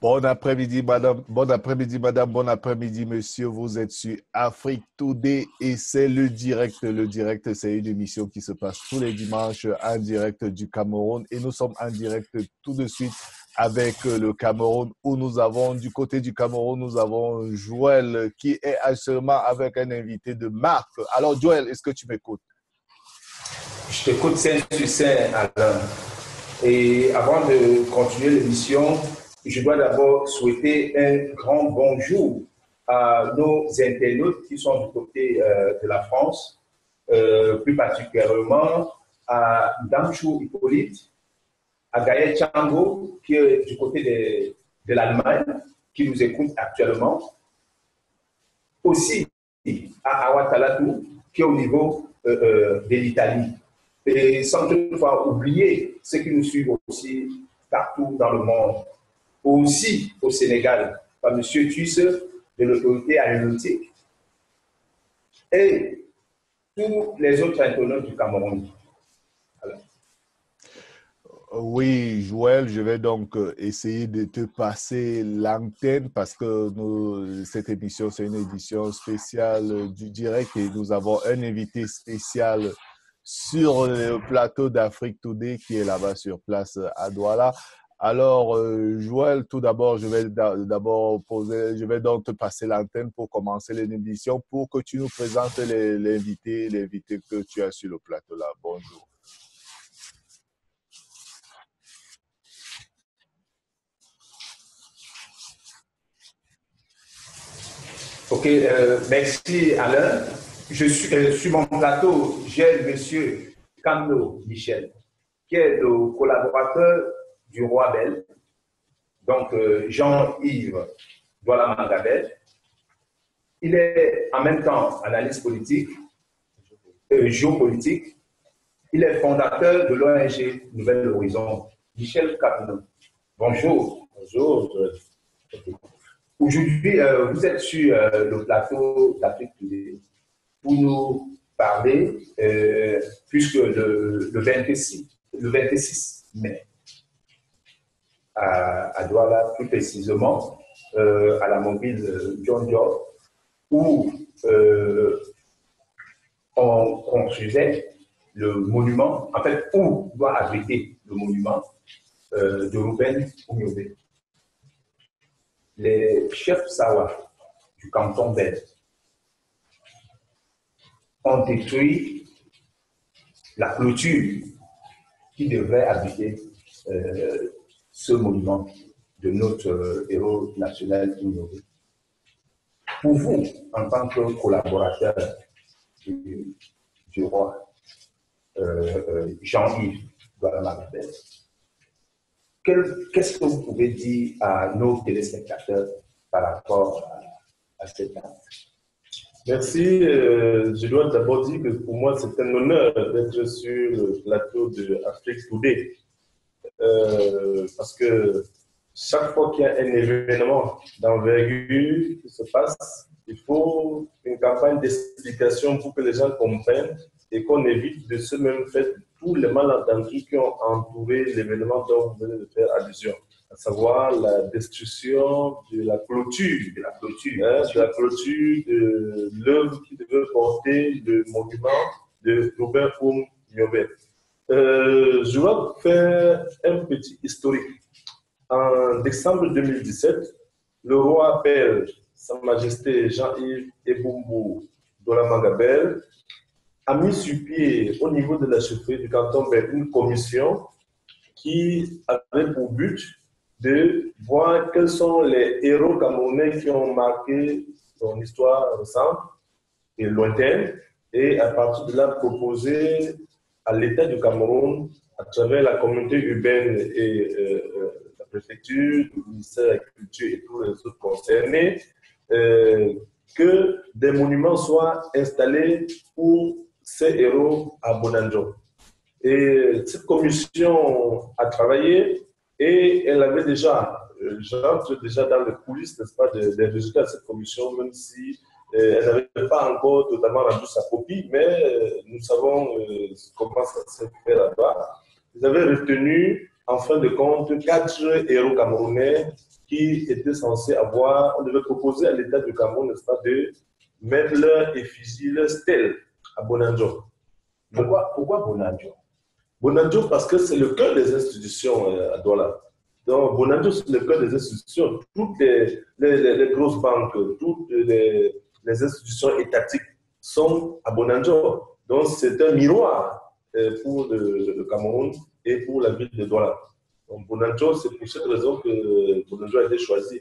Bon après-midi, madame. Bon après-midi, madame. Bon après-midi, monsieur. Vous êtes sur Afrique Today et c'est le direct. Le direct, c'est une émission qui se passe tous les dimanches en direct du Cameroun et nous sommes en direct tout de suite avec le Cameroun où nous avons, du côté du Cameroun, nous avons Joël qui est actuellement avec un invité de Marc. Alors, Joël, est-ce que tu m'écoutes? Je t'écoute saint saint Alain. Et avant de continuer l'émission, je dois d'abord souhaiter un grand bonjour à nos internautes qui sont du côté euh, de la France, euh, plus particulièrement à Damchou Hippolyte, à Gaël Chango, qui est du côté de, l'Allemagne, qui nous écoute actuellement. Aussi à Awatalatou, qui est au niveau euh, de l'Italie. Et sans toutefois oublier ceux qui nous suivent aussi partout dans le monde aussi au Sénégal par M. Tusse de l'autorité aéronautique et tous les autres internautes du Cameroun. Oui, Joël, je vais donc essayer de te passer l'antenne parce que cette émission, c'est une édition spéciale du direct et nous avons un invité spécial sur le plateau d'Afrique Today qui est là-bas sur place à Douala. Alors, euh, Joël, tout d'abord, je vais d'abord poser, je vais donc te passer l'antenne pour commencer l'émission pour que tu nous présentes l'invité, l'invité que tu as sur le plateau là. Bonjour. Ok, euh, merci Alain. Je suis euh, sur mon plateau, j'ai Monsieur Camlo Michel, qui est le collaborateur du roi Bel, donc euh, Jean-Yves Douala Mangabel. Il est en même temps analyste politique, euh, géopolitique. Il est fondateur de l'ONG Nouvelle Horizon. Michel Capinon. Bonjour. Bonjour. Aujourd'hui, euh, vous êtes sur le plateau d'Afrique pour nous parler, puisque le, le, 26, le 26 mai, à, Douala, plus précisément euh, à la mobile John Joe, où euh, on construisait le monument, en fait, où doit abriter le monument euh, de Ruben Oumiobe. Les chefs Sawa du canton belge ont détruit la clôture qui devrait abriter ce monument de notre euh, héros national ignoré. Pour vous, en tant que collaborateur du, roi euh, euh, Jean-Yves Guadalajara, qu'est-ce que vous pouvez dire à nos téléspectateurs par rapport à, cette date? Merci. je dois d'abord dire que pour moi, c'est un honneur d'être sur le plateau de Afrique Today. Euh, parce que chaque fois qu'il y a un événement d'envergure qui se passe, il faut une campagne d'explication pour que les gens comprennent et qu'on évite de ce même fait tous les malentendus qui ont entouré l'événement dont vous venez de faire allusion, à savoir la destruction de la clôture, de la clôture, hein, de la l'œuvre qui devait porter le monument de Robert Koum Nyobet. Euh, je vais faire un petit historique. En décembre 2017, le roi belge, Sa Majesté Jean-Yves Ebumbu Dolamagabel, a mis sur pied au niveau de la chefferie du canton belge une commission qui avait pour but de voir quels sont les héros camerounais qui ont marqué son histoire récente et lointaine, et à partir de là proposer à l'État du Cameroun, à travers la communauté urbaine et euh, euh, la préfecture, le ministère de la Culture et tous les autres concernés, euh, que des monuments soient installés pour ces héros à Bonanjo. Et cette commission a travaillé et elle avait déjà, j'entre déjà dans les coulisses, n'est-ce pas, des, des résultats de cette commission, même si elle n'avait pas encore totalement rendu sa copie, mais euh, nous savons euh, comment ça s'est fait là-bas. Ils avaient retenu, en fin de compte, quatre héros camerounais qui était censé avoir, on devait proposer à l'État du Cameroun, n'est-ce pas, de mettre leur effigie, leur stèle à Bonanjo. Pourquoi, pourquoi Bonanjo? Bonanjo, parce que c'est le cœur des institutions euh, à Douala. Donc, Bonanjo, c'est le cœur des institutions. Toutes les, grosses banques, toutes les, les, institutions étatiques sont à Bonanjo. Donc, c'est un miroir euh, pour le, Cameroun et pour la ville de Douala. Donc, Bonanjo, c'est pour cette raison que Bonanjo a été choisi.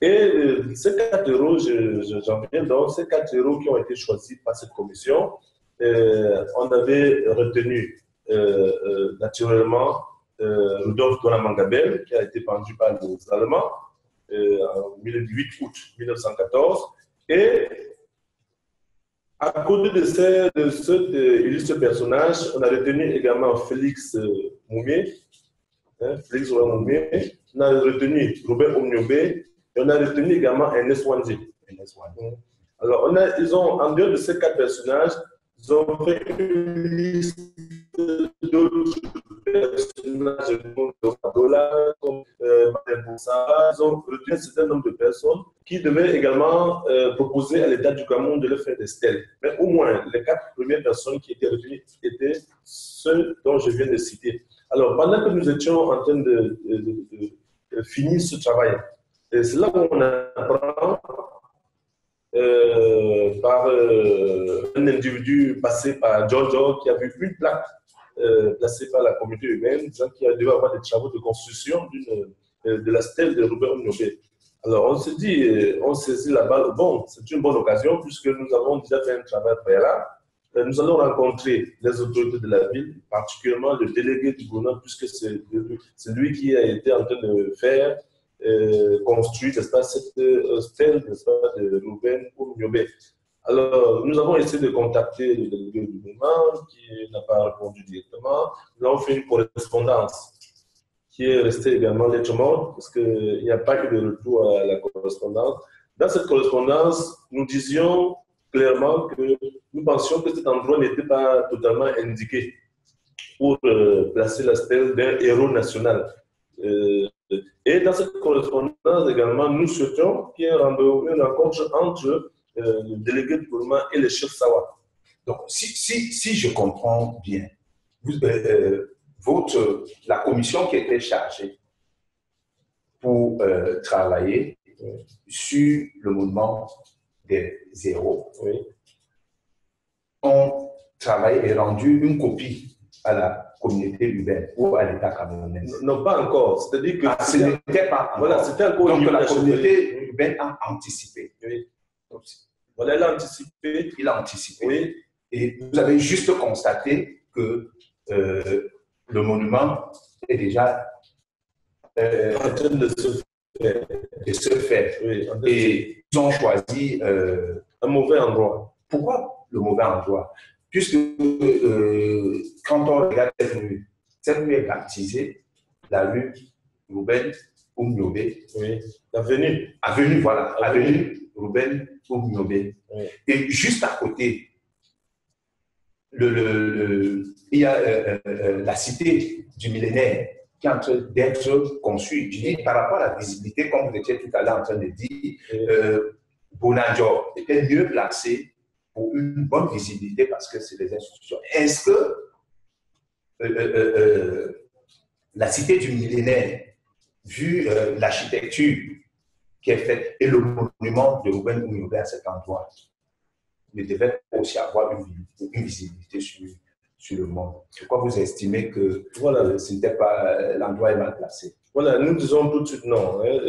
Et euh, ces quatre héros, j'en viens donc, ces quatre héros qui ont été choisis par cette commission, euh, on avait retenu euh, naturellement Rudolf Mangabel, qui a été pendu par les Allemands en 8 août 1914. Et à côté de, ces, de cet illustre personnage, on a retenu également Félix Moumier, hein, Félix Moumier, on a retenu Robert Omniobé, et on a retenu également Ernest Wanzi. Alors, on a, ils ont, en dehors de ces quatre personnages, ils ont fait une liste d'autres personnages comme euh, Ils ont retenu un certain nombre de personnes qui devaient également euh, proposer à l'État du Cameroun de leur faire des stèles. Mais au moins, les quatre premières personnes qui étaient retenues étaient ceux dont je viens de citer. Alors, pendant que nous étions en train de, de finir ce travail, c'est là où on apprend euh, par euh, un individu passé par Giorgio qui a vu une plaque euh, placée par la communauté humaine disant qu'il dû avoir des travaux de construction de la stèle de Robert Nobé. Alors on se dit, on saisit la balle. Bon, c'est une bonne occasion puisque nous avons déjà fait un travail préalable. Nous allons rencontrer les autorités de la ville, particulièrement le délégué du gouvernement, puisque c'est lui qui a été en train de faire euh, construit, n'est-ce pas, cette euh, stèle, de Rouben ou Niobé. Alors, nous avons essayé de contacter le délégué du mouvement qui n'a pas répondu directement. Nous avons fait une correspondance qui est restée également lettre parce qu'il n'y a pas eu de retour à la correspondance. Dans cette correspondance, nous disions clairement que nous pensions que cet endroit n'était pas totalement indiqué pour euh, placer la stèle d'un héros national. Euh, et dans cette correspondance également, nous souhaitons qu'il y ait une rencontre entre euh, le délégué du gouvernement et le chef Sawa. Donc, si, si, si je comprends bien, vous, euh, euh, votre, la commission qui était chargée pour travailler sur le mouvement des zéros oui. ont travaillé et rendu une copie à la communauté urbaine ou à l'État camerounais Non, pas encore. C'est-à-dire que. Ah, ce n'était pas encore. Voilà, c'était encore Donc la communauté urbaine a anticipé. Oui. Voilà, elle a anticipé. Il a anticipé. Oui. Et vous avez juste constaté que euh, le monument est déjà euh, en train de se faire. De se faire. Oui, Et ils ont choisi euh, un mauvais endroit. Pourquoi le mauvais endroit? Puisque quand on regarde cette rue, cette rue est baptisée la rue Rouben Oumniobé. Oui, l'avenue. Avenue, voilà, avenue Rouben Oumniobé. Oui. Et juste à côté, le, le, il y a euh, euh, la cité du millénaire qui est en train d'être conçue. Je dis par rapport à la visibilité, comme vous étiez tout à l'heure en train de dire, euh, Bonadjo était mieux placé pour une bonne visibilité parce que c'est des institutions. Est-ce que euh, euh, euh, la cité du millénaire, vu l'architecture qui est faite et le monument de Ruben Oumioube à cet endroit, ne devait aussi avoir une, visibilité sur, sur, le monde Pourquoi vous estimez que voilà, ce n'était pas l'endroit est mal placé Voilà, nous disons tout de suite non. Hein,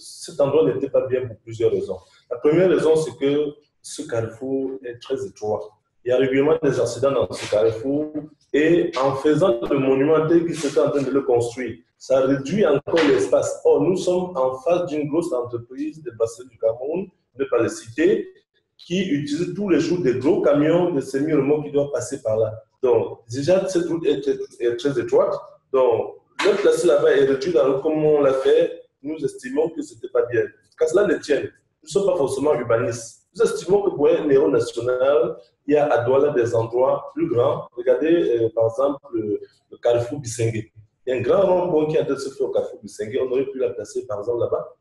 cet endroit n'était pas bien pour plusieurs raisons. La première raison, c'est que ce carrefour est très étroit. Il y a régulièrement des accidents dans ce carrefour et en faisant le monument tel qu'ils étaient en train de le construire, ça réduit encore l'espace. Or, nous sommes en face d'une grosse entreprise de bassin du Cameroun, ne pas le citer, qui utilise tous les jours des gros camions de semi-remorques qui doivent passer par là. Donc, déjà, cette route est, très étroite. Donc, le placer là-bas réduire la route comme on l'a fait, nous estimons que ce n'était pas bien. Qu'à cela ne tienne, nous ne sommes pas forcément urbanistes. Nous estimons que pour un héros national, il y a à Douala des endroits plus grands. Regardez, euh, par exemple, le, carrefour Bissengé. Il y a un grand rond-point qui a de se faire au Carrefour du Sengue. On aurait pu la placer, par exemple, là-bas.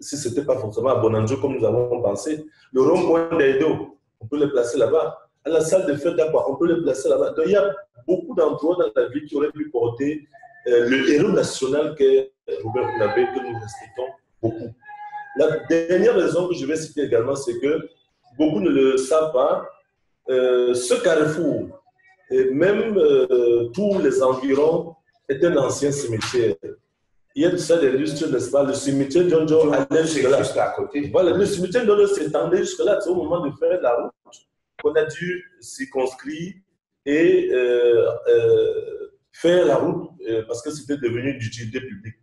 Si ce n'était pas forcément à Bonanjo comme nous avons pensé. Le rond-point d'Edo, on peut le placer là-bas. À la salle de fête d'Aqua, on peut le placer là-bas. Donc, il y a beaucoup d'endroits dans la ville qui auraient pu porter euh, le héros national qu'est Robert Nabé, que nous respectons beaucoup. La dernière raison que je vais citer également, c'est que beaucoup ne le savent pas. Euh, ce carrefour, et même euh, tous les environs, est un ancien cimetière. Il y a de ça des lustres, n'est-ce pas Le cimetière John allait jusque-là. Juste à côté. Voilà, le cimetière John s'étendait jusque-là. C'est au moment de faire la route qu'on a dû circonscrire et euh, euh, faire la route euh, parce que c'était devenu d'utilité publique.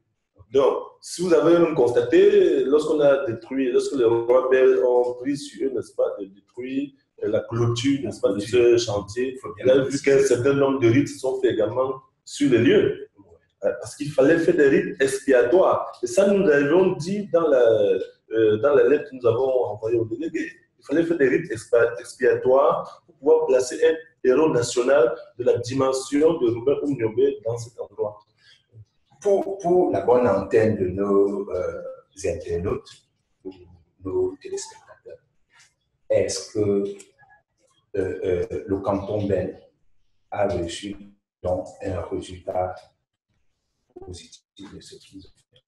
Donc, si vous avez même constaté, lorsqu'on a détruit, lorsque les rois belges ont pris sur eux, n'est-ce pas, de détruire la clôture, n'est-ce pas, de ce chantier, on a vu qu'un certain nombre de rites sont faits également sur les lieux. Euh, Parce qu'il fallait faire des rites expiatoires. Et ça, nous l'avons dit dans la, euh, dans la lettre que nous avons envoyée au délégué. Il fallait faire des rites expiatoires pour pouvoir placer un héros national de la dimension de Robert Oumniobé dans cet endroit. Pour, pour la bonne antenne de nos euh, internautes, nos téléspectateurs, est-ce que euh, le canton belge a reçu un résultat positif de ce qu'ils ont fait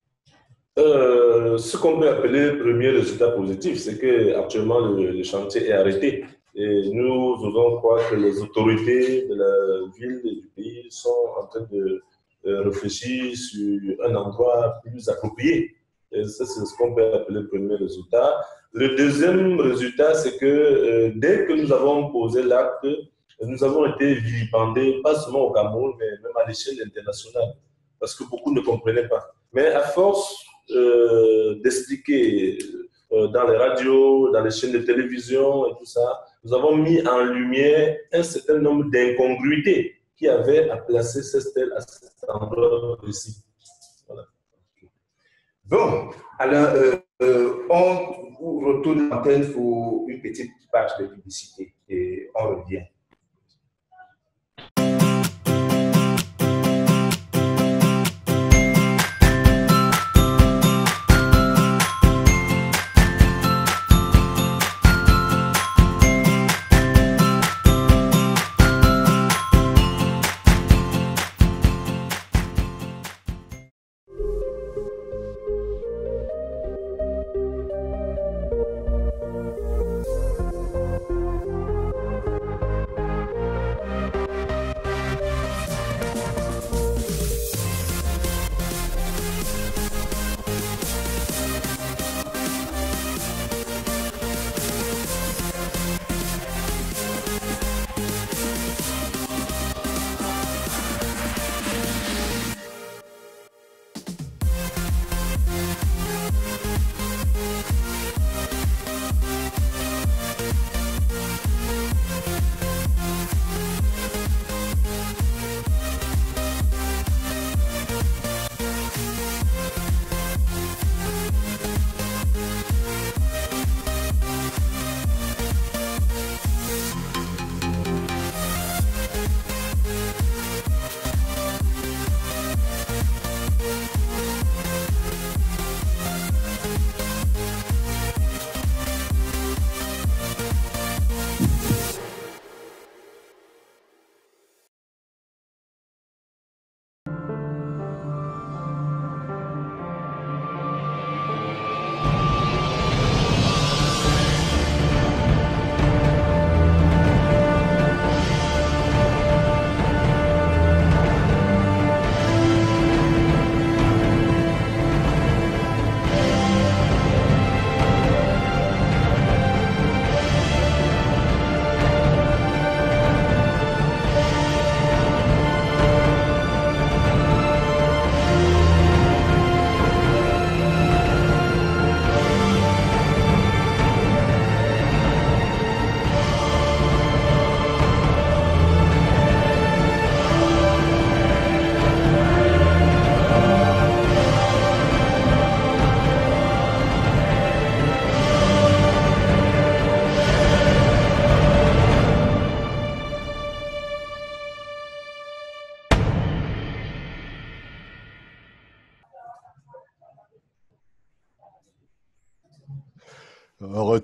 Euh, ce qu'on peut appeler premier résultat positif, c'est que actuellement le, chantier est arrêté. Et nous osons croire que les autorités de la ville et du pays sont en train de euh, réfléchir sur un endroit plus approprié. Et ça, c'est ce qu'on peut appeler le premier résultat. Le deuxième résultat, c'est que euh, dès que nous avons posé l'acte, nous avons été vilipendés, pas seulement au Cameroun, mais même à l'échelle internationale, parce que beaucoup ne comprenaient pas. Mais à force euh, d'expliquer euh, dans les radios, dans les chaînes de télévision et tout ça, nous avons mis en lumière un certain nombre d'incongruités qui avaient à placer ces stèles à cet endroit précis. Voilà. Bon, alors euh, euh, on retourne l'antenne pour une petite page de publicité et on revient.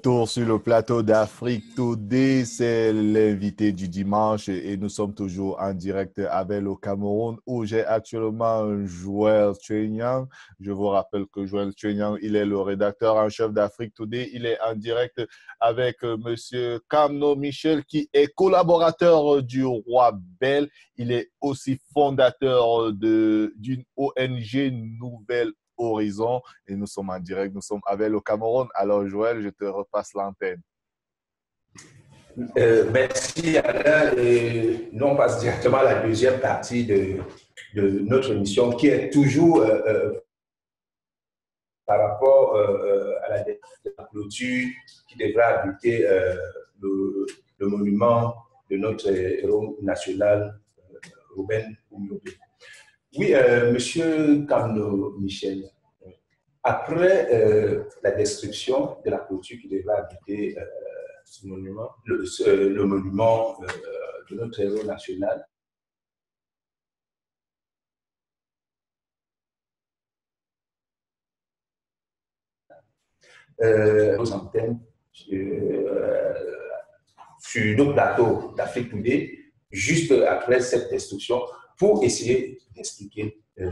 Retour sur le plateau d'Afrique Today, c'est l'invité du dimanche et nous sommes toujours en direct avec le Cameroun où j'ai actuellement Joël Chenyang. Je vous rappelle que Joël Chenyang, il est le rédacteur en chef d'Afrique Today. Il est en direct avec euh, Monsieur Kamno Michel qui est collaborateur du Roi Bell. Il est aussi fondateur d'une ONG Nouvelle Horizon et nous sommes en direct, nous sommes avec le Cameroun. Alors Joël, je te repasse l'antenne. Euh, merci Alain. Et nous on passe directement à la deuxième partie de, notre émission qui est toujours euh, euh, par rapport à la, la, clôture qui devra habiter le, monument de notre héros national, Ruben oui, euh, Monsieur Kamno Michel, après euh, la destruction de la clôture qui devait habiter euh, ce monument, le, monument de notre héros national, euh, aux antennes sur nos plateaux d'Afrique Today, juste après cette destruction, pour essayer d'expliquer, euh,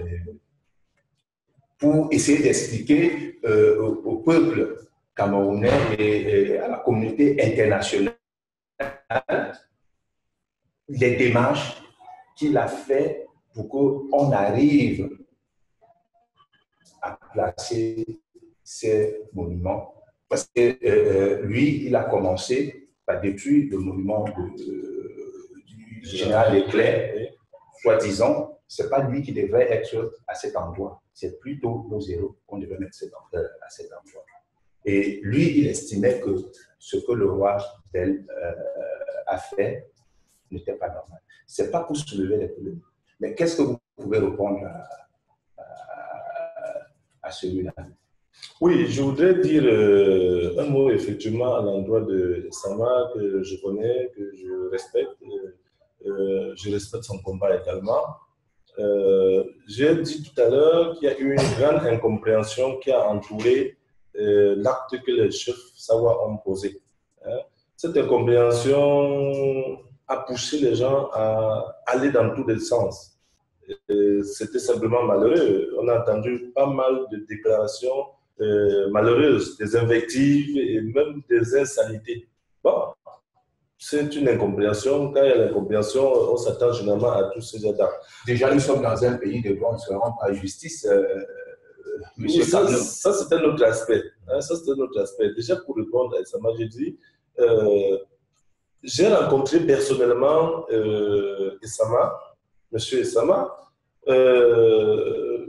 pour essayer d'expliquer euh, au, peuple camerounais et, à la communauté internationale les démarches qu'il a fait pour qu'on arrive à placer ces monuments. Parce que euh, lui, il a commencé par détruire le monument du général Leclerc, soi-disant, ce n'est pas lui qui devrait être à cet endroit. C'est plutôt nos héros qu'on devrait mettre euh, à cet endroit. Et lui, il estimait que ce que le roi Bel euh, a fait n'était pas normal. Ce n'est pas pour soulever les polémiques. Mais qu'est-ce que vous pouvez répondre à, à, celui-là? Oui, je voudrais dire euh, un mot effectivement à l'endroit de Sama que je connais, que je respecte. Je respecte son combat également. Euh, j'ai dit tout à l'heure qu'il y a eu une grande incompréhension qui a entouré euh, l'acte que les chefs Sawa ont posé. Hein. Cette incompréhension a poussé les gens à aller dans tous les sens. C'était simplement malheureux. On a entendu pas mal de déclarations euh, malheureuses, des invectives et même des insanités. Bon, c'est une incompréhension. Quand il y a l'incompréhension, on s'attend généralement à tous ces états. Déjà, nous sommes dans un pays de droit, on se rend à justice. Euh, ça, ça c'est un autre aspect. Hein, ça, c'est un autre aspect. Déjà, pour répondre à Sama, j'ai dit, euh, j'ai rencontré personnellement euh, Esama, monsieur Esama, euh,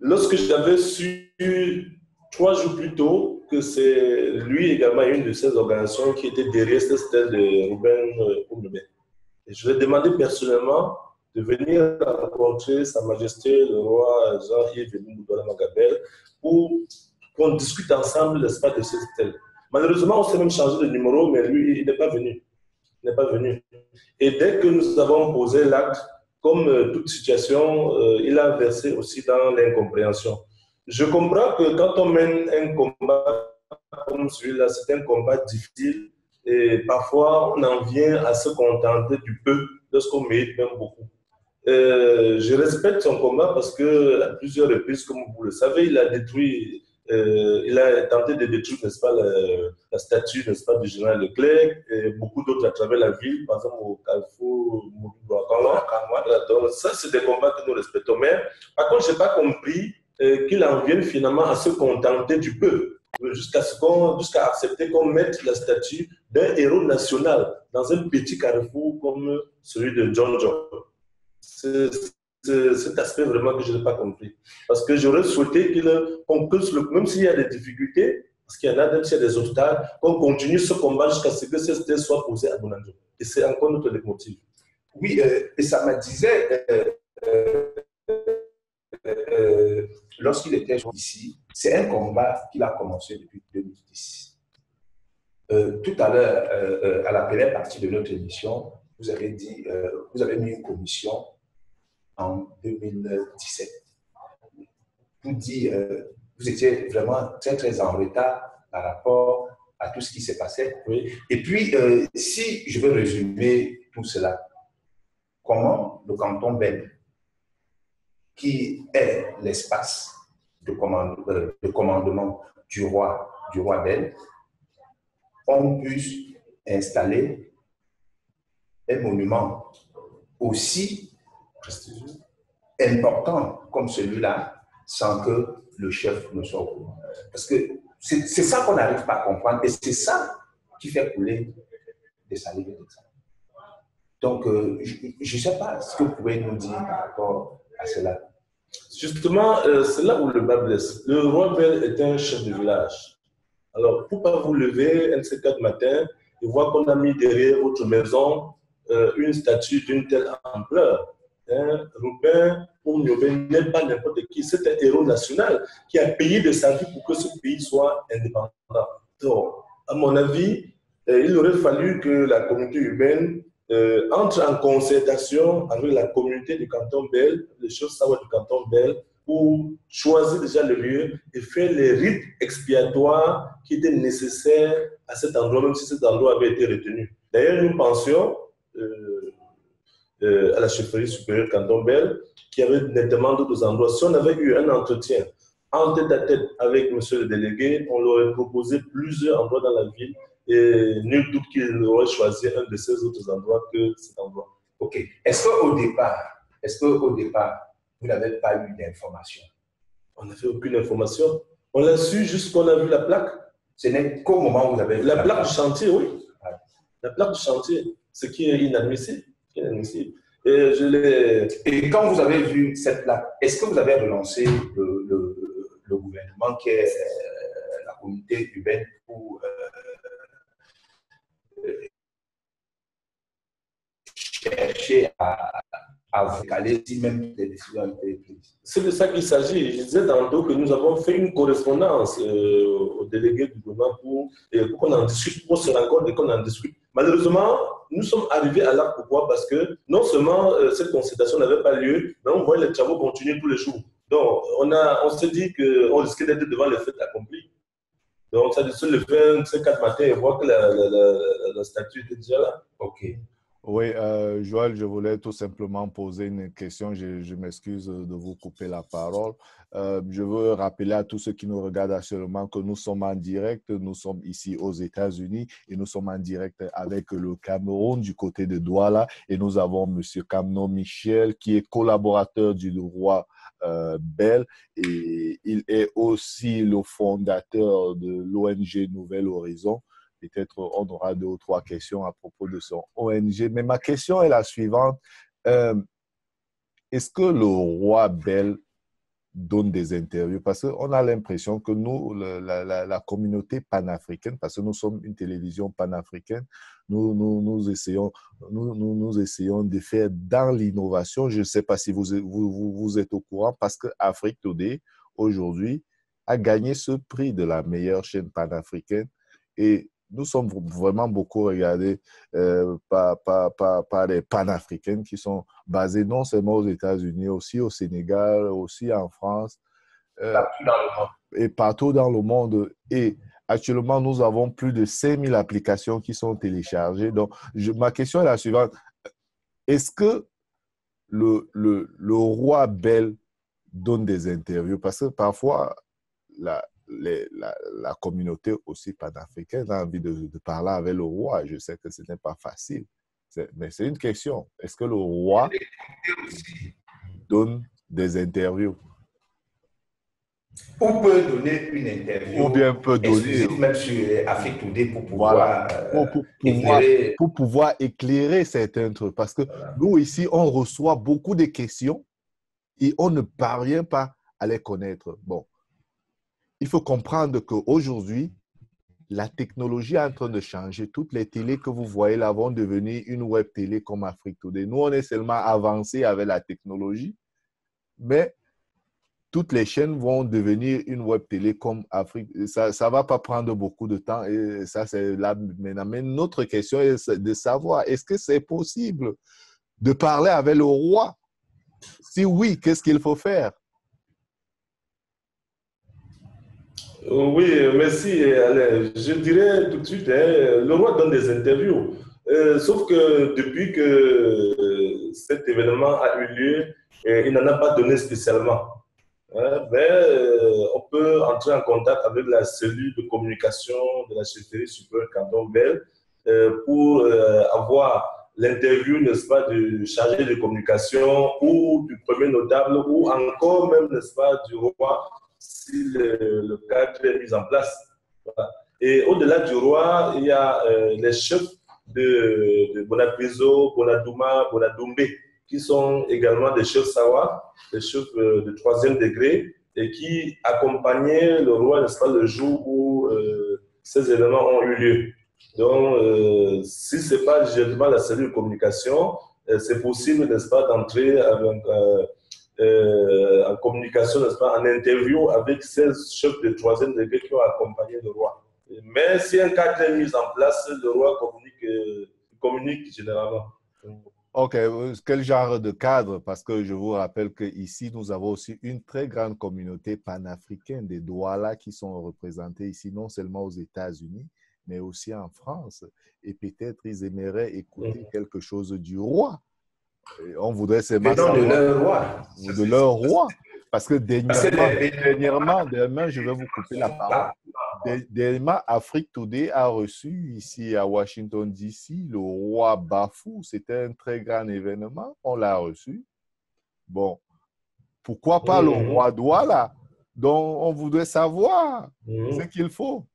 lorsque j'avais su trois jours plus tôt que c'est lui également une de ces organisations qui était derrière cette stèle de Ruben Oumebe. Et je lui ai demandé personnellement de venir rencontrer Sa Majesté le roi Jean-Yves Moudoula Magabel pour qu'on discute ensemble l'espace de cette stèle. Malheureusement, on s'est même changé de numéro, mais lui, il n'est pas venu. Il n'est pas venu. Et dès que nous avons posé l'acte, comme euh, toute situation, euh, il a versé aussi dans l'incompréhension. Je comprends que quand on mène un combat comme celui-là, c'est un combat difficile et parfois on en vient à se contenter du peu lorsqu'on mérite même beaucoup. Euh, je respecte son combat parce que à plusieurs reprises, comme vous le savez, il a détruit, euh, il a tenté de détruire, n'est-ce pas, la, statue, n'est-ce pas, du général Leclerc et beaucoup d'autres à travers la ville, par exemple au Carrefour, Donc ça, c'est des combats que nous respectons. Mais par contre, je n'ai pas compris qu'il en vienne finalement à se contenter du peu, jusqu'à ce qu'on, accepter qu'on mette la statue d'un héros national dans un petit carrefour comme celui de John John. C'est cet aspect vraiment que je n'ai pas compris. Parce que j'aurais souhaité qu'on puisse, même s'il y a des difficultés, parce qu'il y en a, même s'il y a des obstacles, qu'on continue ce combat jusqu'à ce que ce stade soit posé à Bonanjo. Et c'est encore notre motif. Oui, euh, et ça me disait, euh, euh, lorsqu'il était ici, c'est un combat qu'il a commencé depuis 2010. Euh, tout à l'heure, euh, euh, à la première partie de notre émission, vous avez dit, vous avez mis une commission en 2017. Vous dit, vous étiez vraiment très très en retard par rapport à tout ce qui s'est passé. Et puis, euh, si je veux résumer tout cela, comment le canton belge, qui est l'espace de, euh, de, commandement du roi, du roi belge, on puisse installer un monument aussi important comme celui-là sans que le chef ne soit au courant. Parce que c'est ça qu'on n'arrive pas à comprendre et c'est ça qui fait couler des salives et des Donc, euh, je ne sais pas ce que vous pouvez nous dire par rapport cela. Justement, euh, c'est là où le bas blesse. Le roi Bel est un chef de village. Alors, pour pas vous lever un de ces quatre matins et voir qu'on a mis derrière votre maison euh, une statue d'une telle ampleur, hein, Robin n'est pas n'importe qui, c'est un héros national qui a payé de sa vie pour que ce pays soit indépendant. Donc, à mon avis, euh, il aurait fallu que la communauté urbaine euh, entre en concertation avec la communauté du canton Bell, les choses savoir du canton Bell, pour choisir déjà le lieu et faire les rites expiatoires qui étaient nécessaires à cet endroit, même si cet endroit avait été retenu. D'ailleurs, nous pensions euh, euh, à la chefferie supérieure canton Bell qu'il y avait nettement d'autres endroits. Si on avait eu un entretien en tête à tête avec monsieur le délégué, on leur aurait proposé plusieurs endroits dans la ville et nul doute qu'il aurait choisi un de ces autres endroits que cet endroit. OK. Est-ce qu'au départ, est-ce qu'au départ, vous n'avez pas eu d'informations? On n'avait aucune information. On l'a su juste qu'on a vu la plaque. Ce n'est qu'au moment où vous avez vu la, plaque, du chantier, oui. La plaque du chantier, ce qui est inadmissible. inadmissible. Et, je Et quand vous avez vu cette plaque, est-ce que vous avez relancé le, le, gouvernement qui est euh, la communauté urbaine pour euh, chercher à, à si même des décisions ont été prises. C'est de ça qu'il s'agit. Je disais tantôt que nous avons fait une correspondance euh, au délégué du gouvernement pour, pour qu'on en discute, pour se rencontrer et qu'on en discute. Malheureusement, nous sommes arrivés à là pourquoi? Parce que non seulement euh, cette consultation n'avait pas lieu, mais on voyait les travaux continuer tous les jours. Donc, on, a, on s'est dit qu'on risquait d'être devant le fait accompli. Donc, ça dit, le fait, ces quatre matins et voir que la, la, la, la statue était déjà là. OK. Oui, euh, Joël, je voulais tout simplement poser une question. Je, m'excuse de vous couper la parole. Euh, je veux rappeler à tous ceux qui nous regardent actuellement que nous sommes en direct. Nous sommes ici aux États-Unis et nous sommes en direct avec le Cameroun du côté de Douala. Et nous avons M. Camno Michel qui est collaborateur du roi euh, Bell et il est aussi le fondateur de l'ONG Nouvel Horizon. Peut-être on aura deux ou trois questions à propos de son ONG. Mais ma question est la suivante. Euh, est-ce que le roi Bell donne des interviews? Parce qu'on a l'impression que nous, la, communauté panafricaine, parce que nous sommes une télévision panafricaine, nous, nous, nous essayons, nous, nous, essayons de faire dans l'innovation. Je ne sais pas si vous, vous, vous, êtes au courant parce que Afrique Today, aujourd'hui, a gagné ce prix de la meilleure chaîne panafricaine. Et nous sommes vraiment beaucoup regardés euh, par, par, par, les panafricaines qui sont basées non seulement aux États-Unis, aussi au Sénégal, aussi en France. Euh, partout dans le monde. Et partout dans le monde. Et actuellement, nous avons plus de 5000 applications qui sont téléchargées. Donc, ma question est la suivante. Est-ce que le, le, le roi Bell donne des interviews? Parce que parfois, la, la, communauté aussi panafricaine a envie de, parler avec le roi. Je sais que ce n'est pas facile, mais c'est une question. Est-ce que le roi donne des interviews? Ou peut donner une interview. Ou bien peut donner. Même sur Afrique Today pour pouvoir, pour, pour, pouvoir éclairer. pour, pouvoir, éclairer certains trucs. Parce que nous, ici, on reçoit beaucoup de questions et on ne parvient pas à les connaître. Bon, il faut comprendre qu'aujourd'hui, la technologie est en train de changer. Toutes les télés que vous voyez là vont devenir une web télé comme Afrique Today. Nous, on est seulement avancé avec la technologie, mais toutes les chaînes vont devenir une web télé comme Afrique. Ça ne va pas prendre beaucoup de temps et ça, c'est là maintenant. Mais notre question est de savoir, est-ce que c'est possible de parler avec le roi? Si oui, qu'est-ce qu'il faut faire? Oui, merci Alain. Je dirais tout de suite, hein, le roi donne des interviews. Euh, sauf que depuis que euh, cet événement a eu lieu, euh, il n'en a pas donné spécialement. Hein, mais on peut entrer en contact avec la cellule de communication de la chefferie supérieure Canton Bell pour avoir l'interview, n'est-ce pas, du chargé de communication ou du premier notable ou encore même, n'est-ce pas, du roi si le, cadre est mis en place. Et au-delà du roi, il y a les chefs de, de Bonadouma, Bonadoumbe, qui sont également des chefs Sawa, des chefs euh, de troisième degré, et qui accompagnaient le roi, n'est-ce pas, le jour où euh, ces événements ont eu lieu. Donc, euh, si ce n'est pas directement la cellule de communication, c'est possible, n'est-ce pas, d'entrer en communication, n'est-ce pas, en interview avec ces chefs de troisième degré qui ont accompagné le roi. Mais si un cadre est mis en place, le roi communique, euh, communique généralement. OK. Quel genre de cadre? Parce que je vous rappelle qu'ici, nous avons aussi une très grande communauté panafricaine des Douala qui sont représentés ici, non seulement aux États-Unis, mais aussi en France. Et peut-être ils aimeraient écouter quelque chose du roi. On voudrait se de leur roi. De leur roi. Parce que dernièrement, dernièrement, je vais vous couper la parole. Dernièrement, Afrique Today a reçu ici à Washington, D.C. le roi Bafou. C'était un très grand événement. On l'a reçu. Bon, pourquoi pas le mmh. roi Douala? Donc, on voudrait savoir mmh. ce qu'il faut.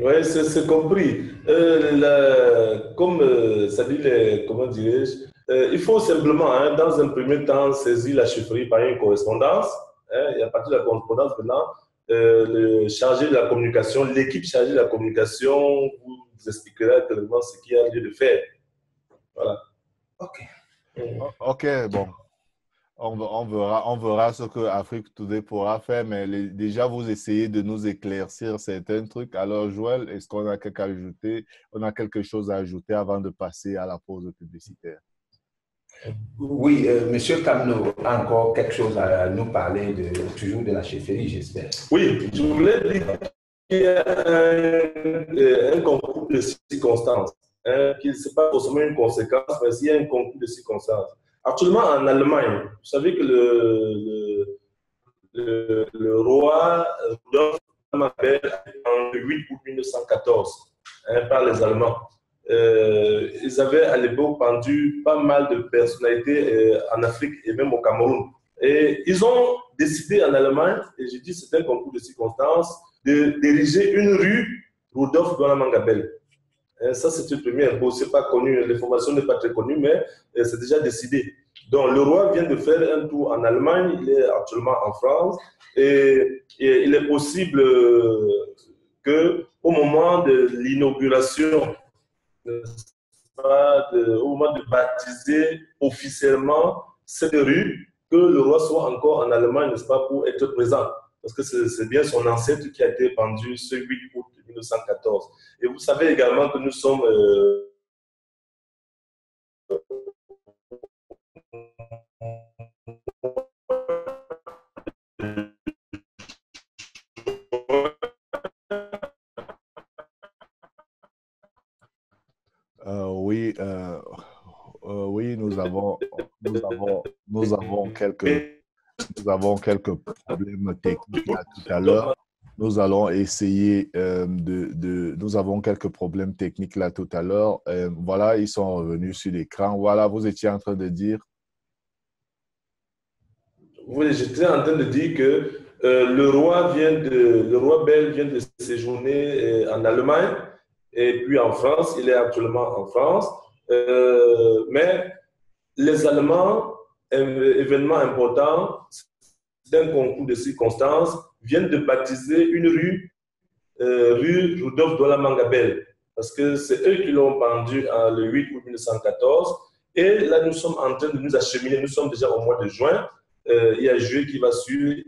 Oui, c'est compris. Euh, comme euh, ça dit, les, comment dirais-je, euh, il faut simplement, hein, dans un premier temps, saisir la chiffrerie par une correspondance. Hein, et à partir de la correspondance, maintenant, euh, le chargé de la communication, l'équipe chargée de la communication vous expliquera clairement ce qu'il y a lieu de faire. Voilà. OK. OK, bon. On, on, verra, on verra ce que Afrique Today pourra faire, mais déjà, vous essayez de nous éclaircir certains trucs. Alors, Joël, est-ce qu'on a quelque, ajouter, on a quelque chose à ajouter avant de passer à la pause publicitaire? Oui, euh, Monsieur Kamno a encore quelque chose à nous parler de, toujours de la chefferie, j'espère. Oui, je voulais dire qu'il y a un, concours de circonstances, hein, qui n'est pas forcément une conséquence, mais il y a un concours de circonstances. Actuellement, en Allemagne, vous savez que le, le, le, roi Rudolf Amabel en 8 août 1914 hein, par les Allemands. Euh, ils avaient à l'époque pendu pas mal de personnalités euh, en Afrique et même au Cameroun. Et ils ont décidé en Allemagne, et je dis c'est un concours de circonstances, de diriger une rue Rudolf Douala-Mangabel. Ça, c'est une première. Bon, c'est pas connu, l'information n'est pas très connue, mais euh, c'est déjà décidé. Donc, le roi vient de faire un tour en Allemagne, il est actuellement en France, et, il est possible que au moment de l'inauguration au moment de baptiser officiellement cette rue, que le roi soit encore en Allemagne, n'est-ce pas, pour être présent. Parce que c'est bien son ancêtre qui a été pendu ce 8 août 1914. Et vous savez également que nous sommes... Euh, oui, euh, euh, oui, nous avons, nous avons, nous avons quelques, nous avons quelques problèmes techniques tout à l'heure. Nous allons essayer euh, de, Nous avons quelques problèmes techniques là tout à l'heure. voilà, ils sont revenus sur l'écran. Voilà, vous étiez en train de dire. Oui, j'étais en train de dire que le roi vient de, le roi vient de séjourner en Allemagne et puis en France, il est actuellement en France. Euh, mais les Allemands, événement important d'un concours de circonstances, viennent de baptiser une rue, euh, rue Rudolf Mangabel, parce que c'est eux qui l'ont pendu en, le 8 août 1914. Et là, nous sommes en train de nous acheminer, nous sommes déjà au mois de juin, euh, il y a juillet qui va suivre.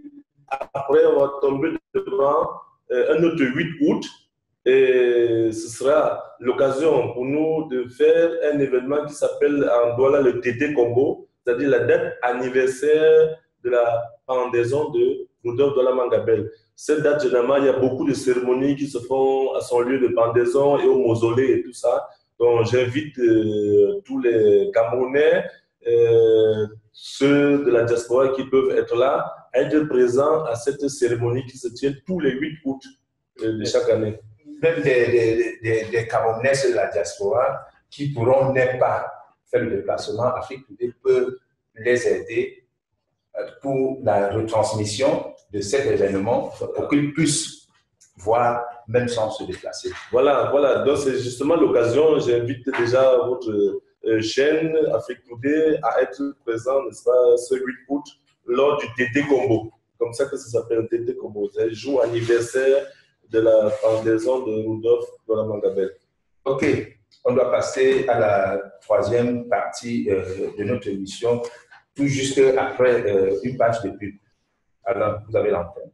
Après, on va tomber devant un autre 8 août, et ce sera l'occasion pour nous de faire un événement qui s'appelle en Douala le TT Combo, c'est-à-dire la date anniversaire de la pendaison de Rudolf de la Mangabel. Cette date, généralement, il y a beaucoup de cérémonies qui se font à son lieu de pendaison et au mausolée et tout ça. Donc, j'invite euh, tous les Camerounais, euh, ceux de la diaspora qui peuvent être là, à être présents à cette cérémonie qui se tient tous les 8 août euh, de chaque année. Même des, Camerounais de la diaspora qui pourront ne pas faire le déplacement, Afrique peut les aider pour la retransmission de cet événement pour qu'ils puissent voir même sans se déplacer. Voilà, voilà. Donc c'est justement l'occasion. J'invite déjà votre euh, chaîne Afrique Today à être présent, n'est-ce pas, ce 8 août lors du TT Combo. Comme ça que ça s'appelle TT Combo. C'est le jour anniversaire de la pendaison de Rudolf de la Mangabel. OK. On doit passer à la troisième partie euh, de notre émission tout juste après euh, une page de pub. Alors, vous avez l'antenne.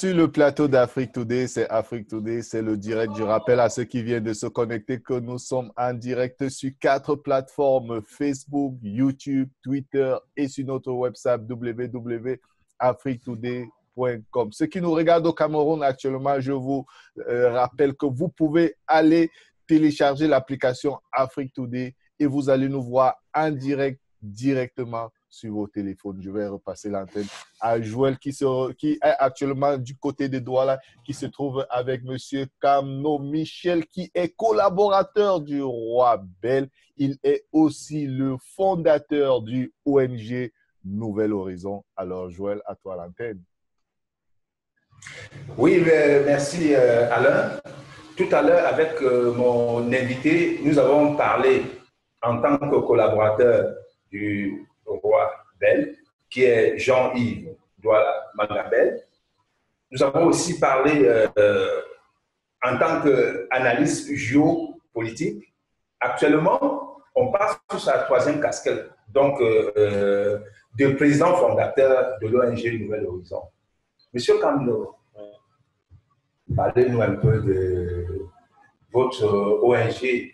Sur le plateau d'Afrique Today, c'est Afrique Today, c'est le direct. Je rappelle à ceux qui viennent de se connecter que nous sommes en direct sur quatre plateformes Facebook, YouTube, Twitter et sur notre website www.afriquetoday.com. Ceux qui nous regardent au Cameroun actuellement, je vous euh, rappelle que vous pouvez aller télécharger l'application Afrique Today et vous allez nous voir en direct directement sur vos téléphones. Je vais repasser l'antenne à Joël qui, qui est actuellement du côté de Douala, qui se trouve avec Monsieur Camno Michel, qui est collaborateur du Roi Bel. Il est aussi le fondateur du ONG Nouvel Horizon. Alors, Joël, à toi l'antenne. Oui, ben, merci euh, Alain. Tout à l'heure, avec euh, mon invité, nous avons parlé en tant que collaborateur du roi Bel, qui est Jean-Yves Mangabel. Nous avons aussi parlé euh, en tant qu'analyste géopolitique. Actuellement, on passe sur sa troisième casquette, donc euh, euh, de président fondateur de l'ONG Nouvel Horizon. Monsieur Kamno, parlez-nous un peu de votre ONG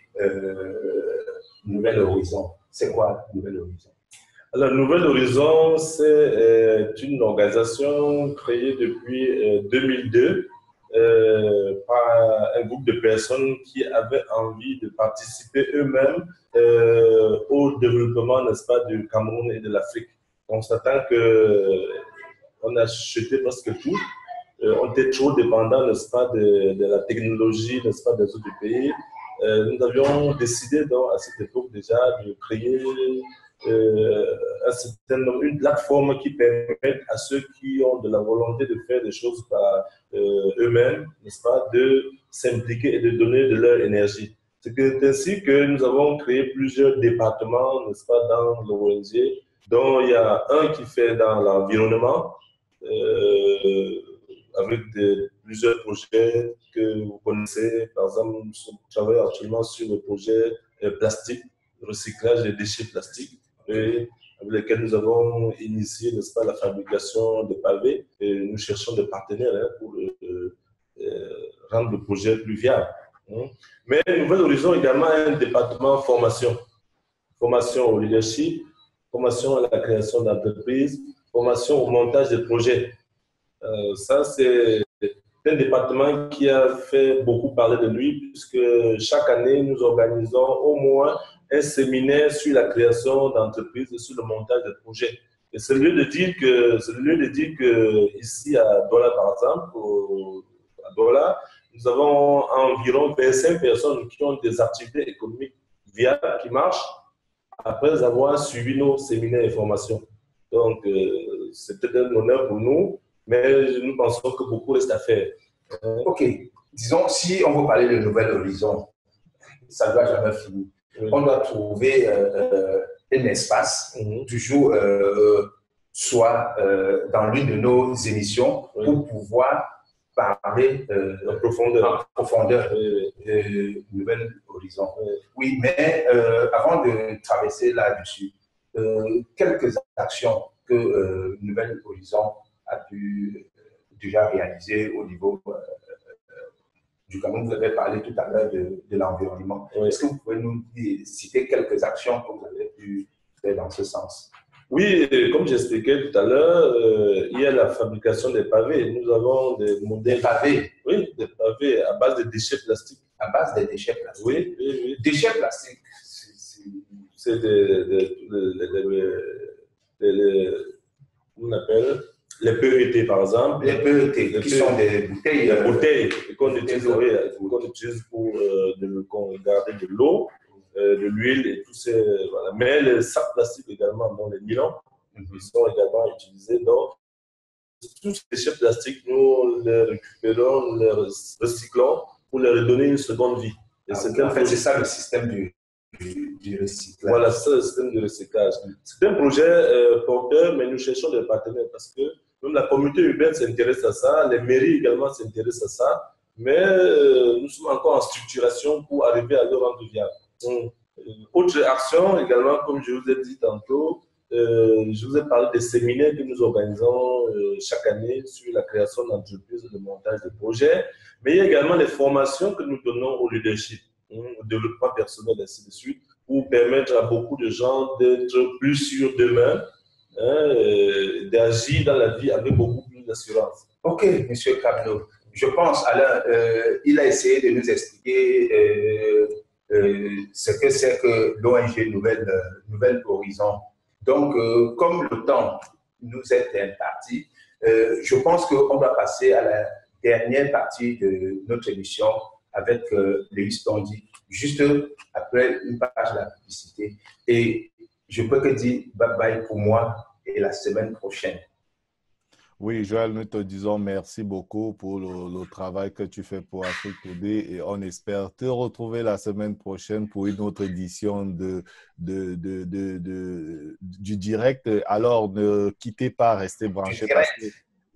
Nouvel Horizon. C'est quoi Nouvel Horizon? Alors, Nouvel Horizon, c'est euh, une organisation créée depuis 2002 euh, euh, par un groupe de personnes qui avaient envie de participer eux-mêmes au développement, n'est-ce pas, du Cameroun et de l'Afrique. Constatant que on a jeté presque tout on était trop dépendants, n'est-ce pas, de, de, la technologie, n'est-ce pas, des autres pays. nous avions décidé donc, à cette époque déjà de créer nombre, une plateforme qui permet à ceux qui ont de la volonté de faire des choses par euh, eux-mêmes, n'est-ce pas, de s'impliquer et de donner de leur énergie. C'est ainsi que nous avons créé plusieurs départements, n'est-ce pas, dans l'ONG, dont il y a un qui fait dans l'environnement, euh, avec plusieurs projets que vous connaissez. Par exemple, nous travaillons actuellement sur le projet plastique, recyclage des déchets plastiques avec lesquels nous avons initié, n'est-ce pas, la fabrication de pavés. Et nous cherchons des partenaires hein, pour euh, euh, rendre le projet plus viable. Hein. Mais Nouvel Horizon également un département formation. Formation au leadership, formation à la création d'entreprises, formation au montage de projets. Euh, ça, c'est un département qui a fait beaucoup parler de lui, puisque chaque année, nous organisons au moins un séminaire sur la création d'entreprises et sur le montage de projets. Et c'est lieu de dire que, c'est lieu de dire que ici à Douala, par exemple, à nous avons environ 25 personnes qui ont des activités économiques viables qui marchent après avoir suivi nos séminaires et formations. Donc, euh, c'était un honneur pour nous, mais nous pensons que beaucoup reste à faire. OK. Disons, si on veut parler de Nouvel Horizon, ça ne doit jamais finir on doit trouver euh, euh, un espace, mhm. toujours euh, soit dans l'une de nos émissions, pour pouvoir parler en profondeur, en profondeur de Nouvel Horizon. Oui, mais avant de traverser là-dessus, quelques actions que Nouvel Horizon a pu déjà réaliser au niveau du Cameroun, vous avez parlé tout à l'heure de, l'environnement. Est-ce que vous pouvez nous citer quelques actions que vous avez pu faire dans ce sens Oui, comme j'expliquais tout à l'heure, euh, il y a la fabrication des pavés. Nous avons des modèles. Des pavés Oui, des pavés à base de déchets plastiques. À base de déchets plastiques Oui, oui, oui. Déchets plastiques C'est des. on appelle les PET, par exemple. Les PET, qui sont des bouteilles. Des bouteilles qu'on utilise, utilise, pour euh, de, garder de l'eau, euh, de l'huile et tout ces. Voilà. Mais les sacs plastiques également, dans les nylons, mhm. ils sont également utilisés. Donc, tous ces déchets plastiques, nous les récupérons, les recyclons pour leur donner une seconde vie. Et ah, en fait, c'est ça le système du, du, recyclage. Voilà, c'est le système de recyclage. C'est un projet euh, porteur, mais nous cherchons des partenaires parce que même la communauté urbaine s'intéresse à ça, les mairies également s'intéressent à ça, mais euh, nous sommes encore en structuration pour arriver à le rendre viable. Euh, autre action également, comme je vous ai dit tantôt, euh, je vous ai parlé des séminaires que nous organisons chaque année sur la création d'entreprises et le montage de projets, mais il y a également les formations que nous donnons au leadership, hein, au développement personnel, ainsi de suite, pour permettre à beaucoup de gens d'être plus sûrs d'eux-mêmes Hein, euh, d'agir dans la vie avec beaucoup plus d'assurance. Ok, Monsieur Cabno. Je pense, Alain, euh, il a essayé de nous expliquer euh, ce que c'est que l'ONG Nouvelle, Nouvelle Horizon. Donc, comme le temps nous est imparti, je pense qu'on va passer à la dernière partie de notre émission avec Lévis Tondi, juste après une page de la publicité. Et je peux que dire bye bye pour moi et la semaine prochaine. Oui, Joël, nous te disons merci beaucoup pour le, travail que tu fais pour Afrique Today et on espère te retrouver la semaine prochaine pour une autre édition de, de, de, du direct. Alors, ne quittez pas, restez branchés.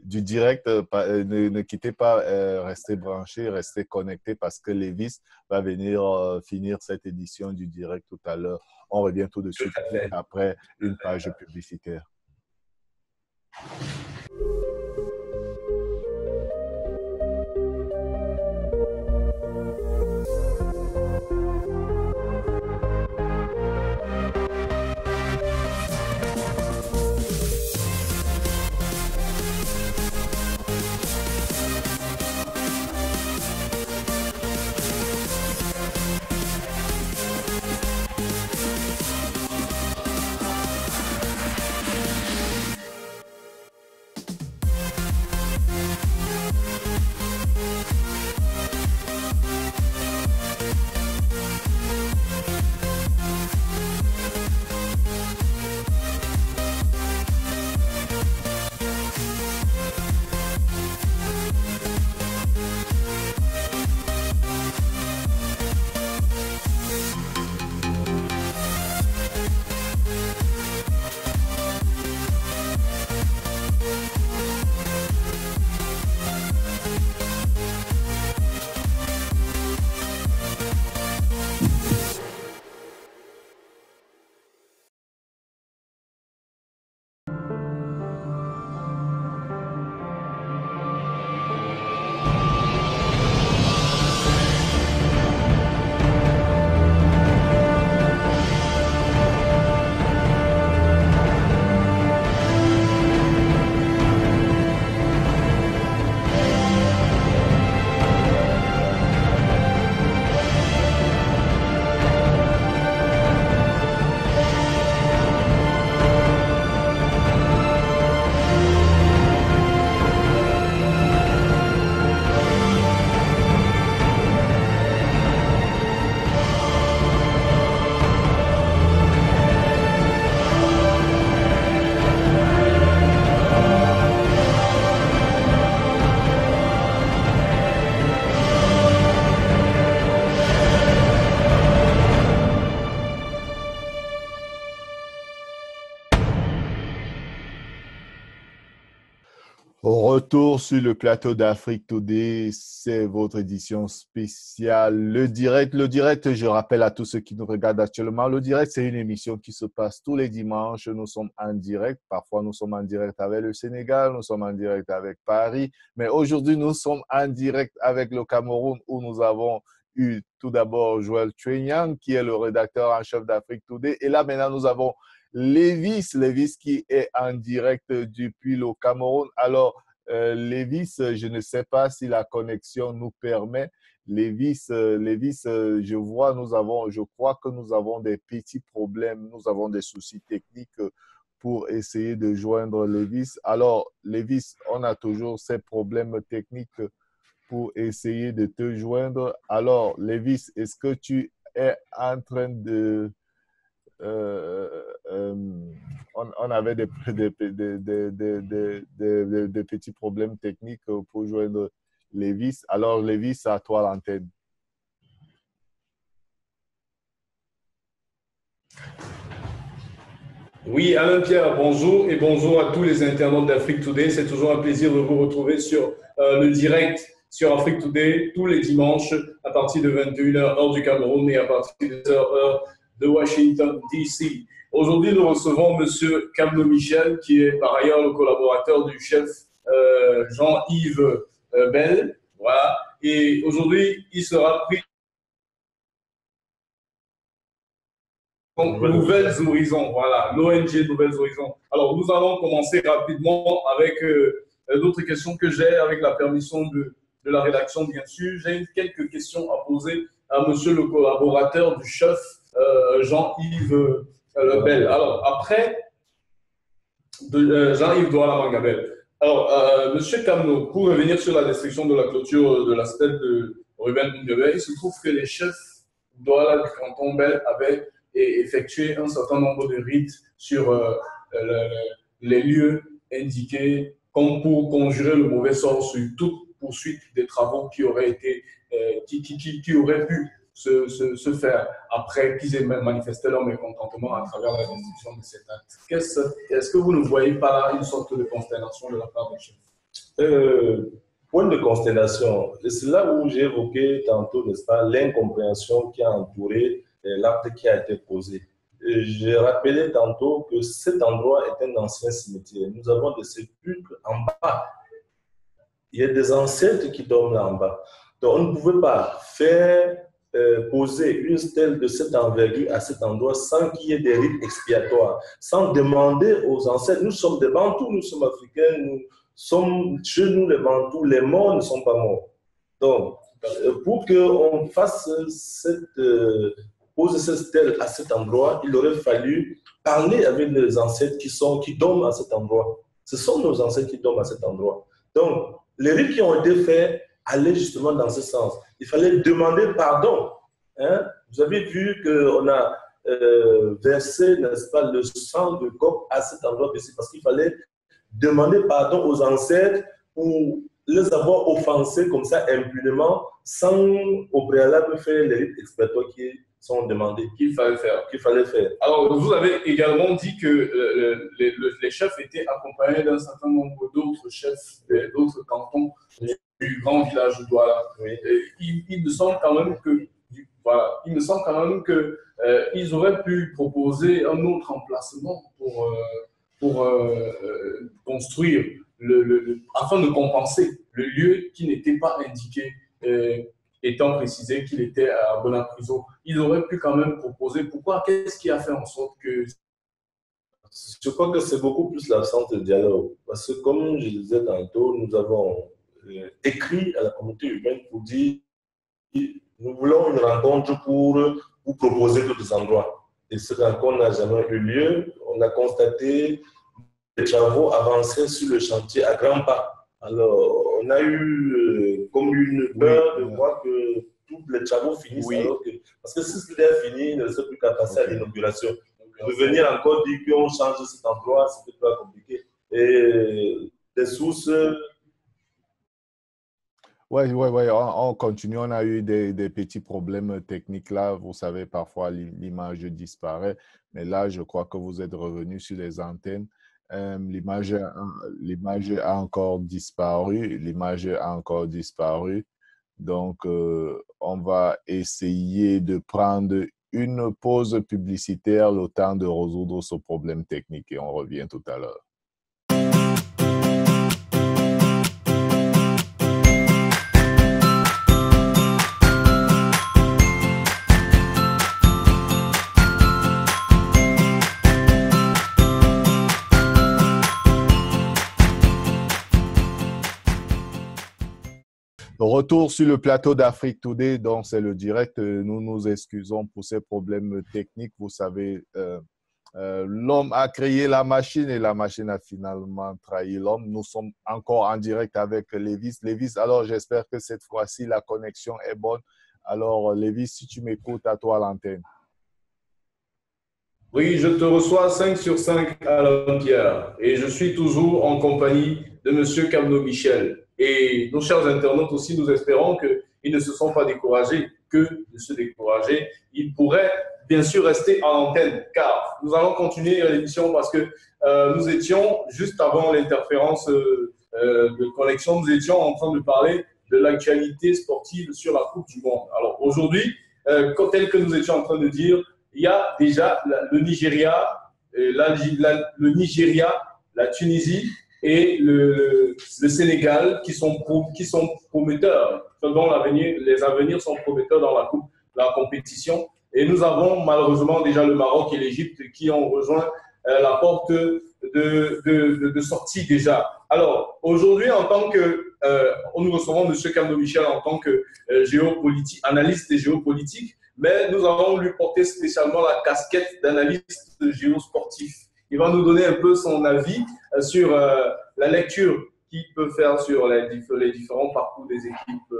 Du direct, euh, euh, ne, quittez pas, euh, restez branchés, restez connectés parce que Lévis va venir finir cette édition du direct tout à l'heure. On revient tout de suite après une page publicitaire. Retour sur le plateau d'Afrique Today. C'est votre édition spéciale. Le direct, le direct, je rappelle à tous ceux qui nous regardent actuellement, le direct, c'est une émission qui se passe tous les dimanches. Nous sommes en direct. Parfois, nous sommes en direct avec le Sénégal, nous sommes en direct avec Paris. Mais aujourd'hui, nous sommes en direct avec le Cameroun où nous avons eu tout d'abord Joël Chuenyang, qui est le rédacteur en chef d'Afrique Today. Et là, maintenant, nous avons Lévis, Lévis qui est en direct depuis le Cameroun. Alors, euh, Lévis, je ne sais pas si la connexion nous permet. Lévis, euh, Lévis, euh, je vois, nous avons, je crois que nous avons des petits problèmes, nous avons des soucis techniques pour essayer de joindre Lévis. Alors, Lévis, on a toujours ces problèmes techniques pour essayer de te joindre. Alors, Lévis, est-ce que tu es en train de on, avait des, petits problèmes techniques pour joindre Lévis. Alors, Lévis, à toi l'antenne. Oui, Alain Pierre, bonjour et bonjour à tous les internautes d'Afrique Today. C'est toujours un plaisir de vous retrouver sur euh, le direct sur Afrique Today tous les dimanches à partir de 21h heure du Cameroun et à partir de 10h de Washington, D.C. Aujourd'hui, nous recevons M. Camlo Michel, qui est par ailleurs le collaborateur du chef euh, Jean-Yves euh, Bell. Voilà. Et aujourd'hui, il sera pris Nouvelles Horizons, voilà, l'ONG Nouvelles Horizons. Alors, nous allons commencer rapidement avec euh, d'autres questions que j'ai, avec la permission de, de la rédaction, bien sûr. J'ai quelques questions à poser à monsieur le collaborateur du chef euh, Jean-Yves euh, Lebel. Alors, après, euh, Jean-Yves Douala Mangabel. Alors, Monsieur Camno, pour revenir sur la destruction de la clôture de la stèle de Ruben Mungabel, il se trouve que les chefs Douala du canton Bel avaient effectué un certain nombre de rites sur les lieux indiqués comme pour conjurer le mauvais sort sur toute poursuite des travaux qui auraient été, qui, qui, qui, qui auraient pu se, faire après qu'ils aient manifesté leur mécontentement à travers la destruction de cet acte. Est-ce que vous ne voyez pas une sorte de constellation de la part des chefs? Euh, Point de constellation, c'est là où j'ai évoqué tantôt, n'est-ce pas, l'incompréhension qui a entouré euh, l'acte qui a été posé. J'ai rappelé tantôt que cet endroit est un ancien cimetière. Nous avons des sépulcres en bas. Il y a des ancêtres qui dorment là en bas. Donc, on ne pouvait pas faire euh, poser une stèle de cette envergure à cet endroit sans qu'il y ait des rites expiatoires, sans demander aux ancêtres. Nous sommes des Bantous, nous sommes africains, nous sommes chez nous les Bantous, les morts ne sont pas morts. Donc, euh, pour qu'on fasse cette, euh, poser cette stèle à cet endroit, il aurait fallu parler avec les ancêtres qui, sont, qui dorment à cet endroit. Ce sont nos ancêtres qui dorment à cet endroit. Donc, les rites qui ont été faits allaient justement dans ce sens il fallait demander pardon. Hein? Vous avez vu qu'on a euh, versé, n'est-ce pas, le sang de coq à cet endroit ici, parce qu'il fallait demander pardon aux ancêtres pour les avoir offensés comme ça impunément, sans au préalable faire les rites expiatoires qui sont demandés. Qu'il fallait faire. Qu'il fallait faire. Alors, vous avez également dit que euh, les, les, chefs étaient accompagnés d'un certain nombre d'autres chefs, d'autres cantons du grand village de Douala. Il, me semble quand même que, voilà, il me semble quand même que euh, ils auraient pu proposer un autre emplacement pour, euh, pour euh, construire, le, afin de compenser le lieu qui n'était pas indiqué, étant précisé qu'il était à Bonapriso. Ils auraient pu quand même proposer. Pourquoi? Qu'est-ce qui a fait en sorte que je crois que c'est beaucoup plus l'absence de dialogue. Parce que, comme je disais tantôt, nous avons écrit à la communauté humaine pour dire nous voulons une rencontre pour vous proposer d'autres endroits. Et ce rencontre n'a jamais eu lieu. On a constaté les travaux avancer sur le chantier à grands pas. Alors, on a eu euh, comme une peur de voir que tous les travaux finissent. parce que si c'était fini, il ne serait plus qu'à passer à l'inauguration. Revenir encore dire qu'on change cet endroit, c'était pas compliqué. Et des sources oui, oui, oui. On, continue. On a eu des, petits problèmes techniques là. Vous savez, parfois l'image disparaît. Mais là, je crois que vous êtes revenu sur les antennes. l'image, l'image a encore disparu. L'image a encore disparu. Donc, on va essayer de prendre une pause publicitaire le temps de résoudre ce problème technique et on revient tout à l'heure. Retour sur le plateau d'Afrique Today, donc c'est le direct. Nous nous excusons pour ces problèmes techniques. Vous savez, euh, euh, l'homme a créé la machine et la machine a finalement trahi l'homme. Nous sommes encore en direct avec Lévis. Lévis, alors j'espère que cette fois-ci la connexion est bonne. Alors Lévis, si tu m'écoutes, à toi l'antenne. Oui, je te reçois 5 sur 5 à l'entière et je suis toujours en compagnie de M. Carnot Michel. Et nos chers internautes aussi, nous espérons qu'ils ne se sont pas découragés, que de se décourager. Ils pourraient bien sûr rester en antenne, car nous allons continuer l'émission parce que euh, nous étions, juste avant l'interférence euh, euh, de connexion, nous étions en train de parler de l'actualité sportive sur la Coupe du Monde. Alors aujourd'hui, tel que nous étions en train de dire, il y a déjà le Nigeria, le Nigeria, la Tunisie et le, le Sénégal qui sont, qui sont prometteurs, dont l'avenir, les avenirs sont prometteurs dans la coupe, la compétition. Et nous avons malheureusement déjà le Maroc et l'Égypte qui ont rejoint euh, la porte de, de, de, sortie déjà. Alors, aujourd'hui, en tant que, euh, nous recevons M. Carlo Michel en tant que euh, géopolitique, analyste géopolitique, mais nous allons lui porter spécialement la casquette d'analyste géosportif il va nous donner un peu son avis euh, sur euh, la lecture qu'il peut faire sur les, différents parcours des équipes,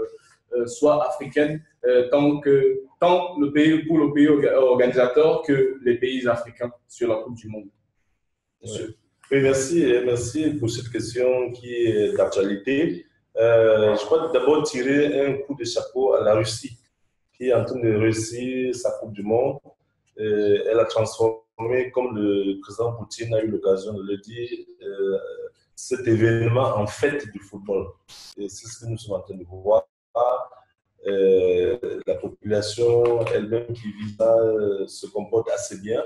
euh, soit africaines, tant, le pays, pour le pays organisateur que les pays africains sur la Coupe du Monde. Oui, merci, merci pour cette question qui est d'actualité. je crois d'abord tirer un coup de chapeau à la Russie, qui est en train de réussir sa Coupe du Monde. elle a transformé comme le président Poutine a eu l'occasion de le dire, euh, cet événement en fait du football. Et c'est ce que nous sommes en train de voir. Euh, la population elle-même qui vit là euh, se comporte assez bien.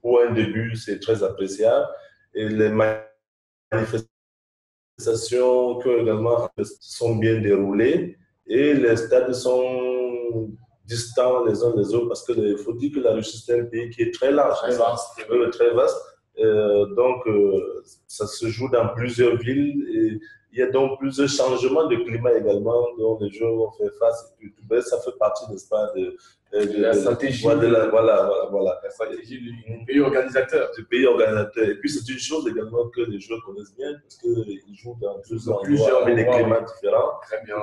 Pour un début, c'est très appréciable. Et les manifestations également sont bien déroulées et les stades sont distants les uns des autres parce qu'il faut dire que la Russie, c'est un pays qui est très large. Très vaste. très vaste. Euh, donc, euh, ça se joue dans plusieurs villes et il y a donc plusieurs changements de climat également dont les joueurs vont faire face. Et tout, ça fait partie, n'est-ce pas, de, la stratégie. De la, voilà, voilà, La stratégie du pays organisateur. Du pays organisateur. Et puis, c'est une chose également que les joueurs connaissent bien parce qu'ils jouent dans plusieurs, endroits avec des climats différents.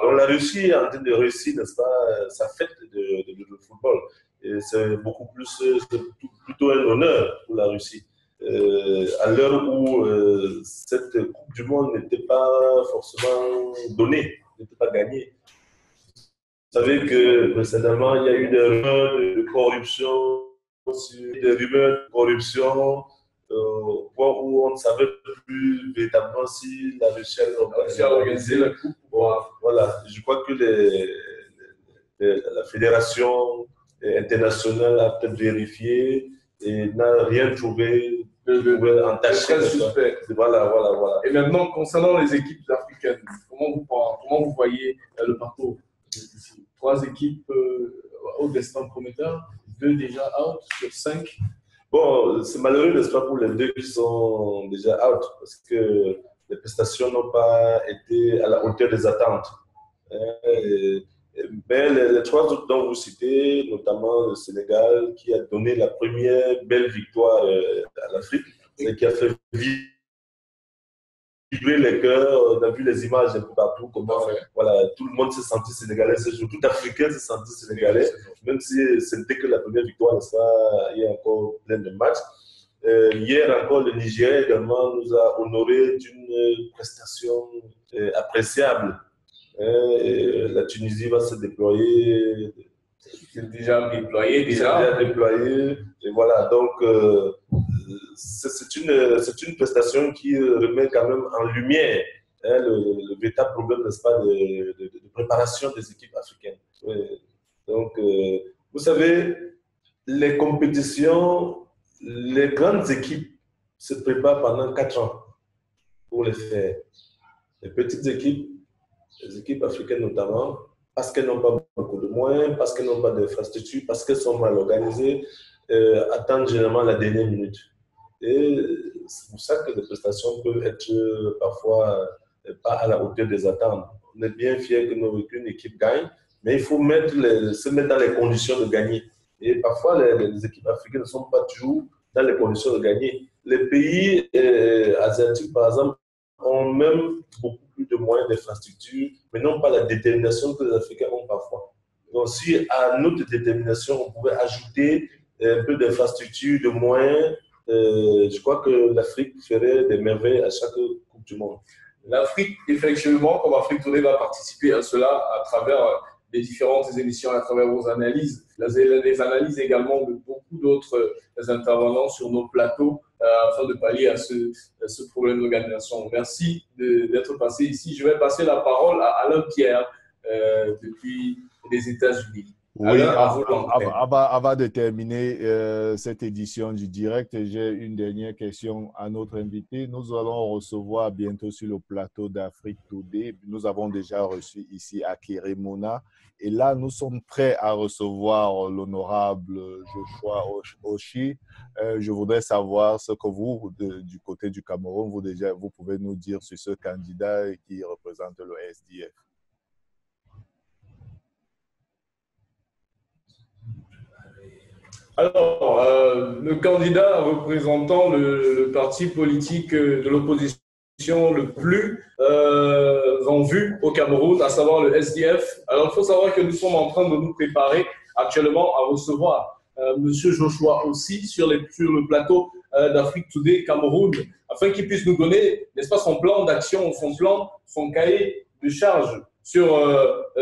Donc, la Russie est en train de réussir, n'est-ce pas, sa fête de, de, football. Et c'est beaucoup plus, plutôt un honneur pour la Russie. Euh, à l'heure où euh, cette Coupe du Monde n'était pas forcément donnée, n'était pas gagnée. Vous savez que précédemment, il y a eu des rumeurs de corruption, des rumeurs de corruption, euh, au point où on ne savait plus véritablement si la Russie a organisé la Coupe. voilà, je crois que les, la fédération internationale a peut-être vérifié et n'a rien trouvé très suspect. Voilà, voilà, voilà. Et maintenant, concernant les équipes africaines, comment vous, comment vous voyez euh, le parcours Trois équipes euh, au destin prometteur, deux déjà out sur cinq. Bon, c'est malheureux, n'est-ce pas, pour les deux qui sont déjà out, parce que les prestations n'ont pas été à la hauteur des attentes. Hein, mais les, trois autres dont vous citez, notamment le Sénégal, qui a donné la première belle victoire euh, à l'Afrique, et qui a fait vibrer les cœurs. On a vu les images un peu partout, comment voilà, tout le monde s'est senti sénégalais ce jour, tout Africain s'est senti sénégalais, même si c'était que la première victoire, Il y a encore plein de matchs. Euh, hier encore, le Nigeria également nous a honoré d'une prestation euh, appréciable la Tunisie va se déployer. C'est déjà déployé, déjà. déjà déployé. Et voilà, donc euh, c'est une, une prestation qui remet quand même en lumière hein, le, véritable problème, n'est-ce pas, de, préparation des équipes africaines. Donc, euh, vous savez, les compétitions, les grandes équipes se préparent pendant quatre ans pour les faire. Les petites équipes, les équipes africaines notamment, parce qu'elles n'ont pas beaucoup de moyens, parce qu'elles n'ont pas d'infrastructures, parce qu'elles sont mal organisées, euh, attendent généralement la dernière minute. Et c'est pour ça que les prestations peuvent être euh, parfois euh, pas à la hauteur des attentes. On est bien fiers que qu'une équipe gagne, mais il faut mettre se mettre dans les conditions de gagner. Et parfois, les, équipes africaines ne sont pas toujours dans les conditions de gagner. Les pays asiatiques, par exemple, ont même beaucoup plus de moyens d'infrastructure, mais non pas la détermination que les Africains ont parfois. Donc, si à notre détermination, on pouvait ajouter un peu d'infrastructure, de moyens, euh, je crois que l'Afrique ferait des merveilles à chaque Coupe du Monde. L'Afrique, effectivement, comme Afrique Tournée, va participer à cela à travers les différentes émissions, à travers vos analyses, les analyses également de beaucoup d'autres intervenants sur nos plateaux euh, afin de pallier à ce, ce problème d'organisation. Merci d'être passé ici. Je vais passer la parole à Alain Pierre euh, depuis les États-Unis. Oui, avant, de terminer euh, cette édition du direct, j'ai une dernière question à notre invité. Nous allons recevoir bientôt sur le plateau d'Afrique Today. Nous avons déjà reçu ici à Kérémona. Et là, nous sommes prêts à recevoir l'honorable Joshua Oshi. Euh, je voudrais savoir ce que vous, du côté du Cameroun, vous, déjà, vous pouvez nous dire sur ce candidat qui représente le SDF. Alors, euh, le candidat représentant le, parti politique de l'opposition le plus euh, en vue au Cameroun, à savoir le SDF. Alors, il faut savoir que nous sommes en train de nous préparer actuellement à recevoir euh, Monsieur Joshua aussi sur, les, sur le plateau euh, d'Afrique Today Cameroun, afin qu'il puisse nous donner, n'est-ce pas, son plan d'action, son plan, son cahier de charge sur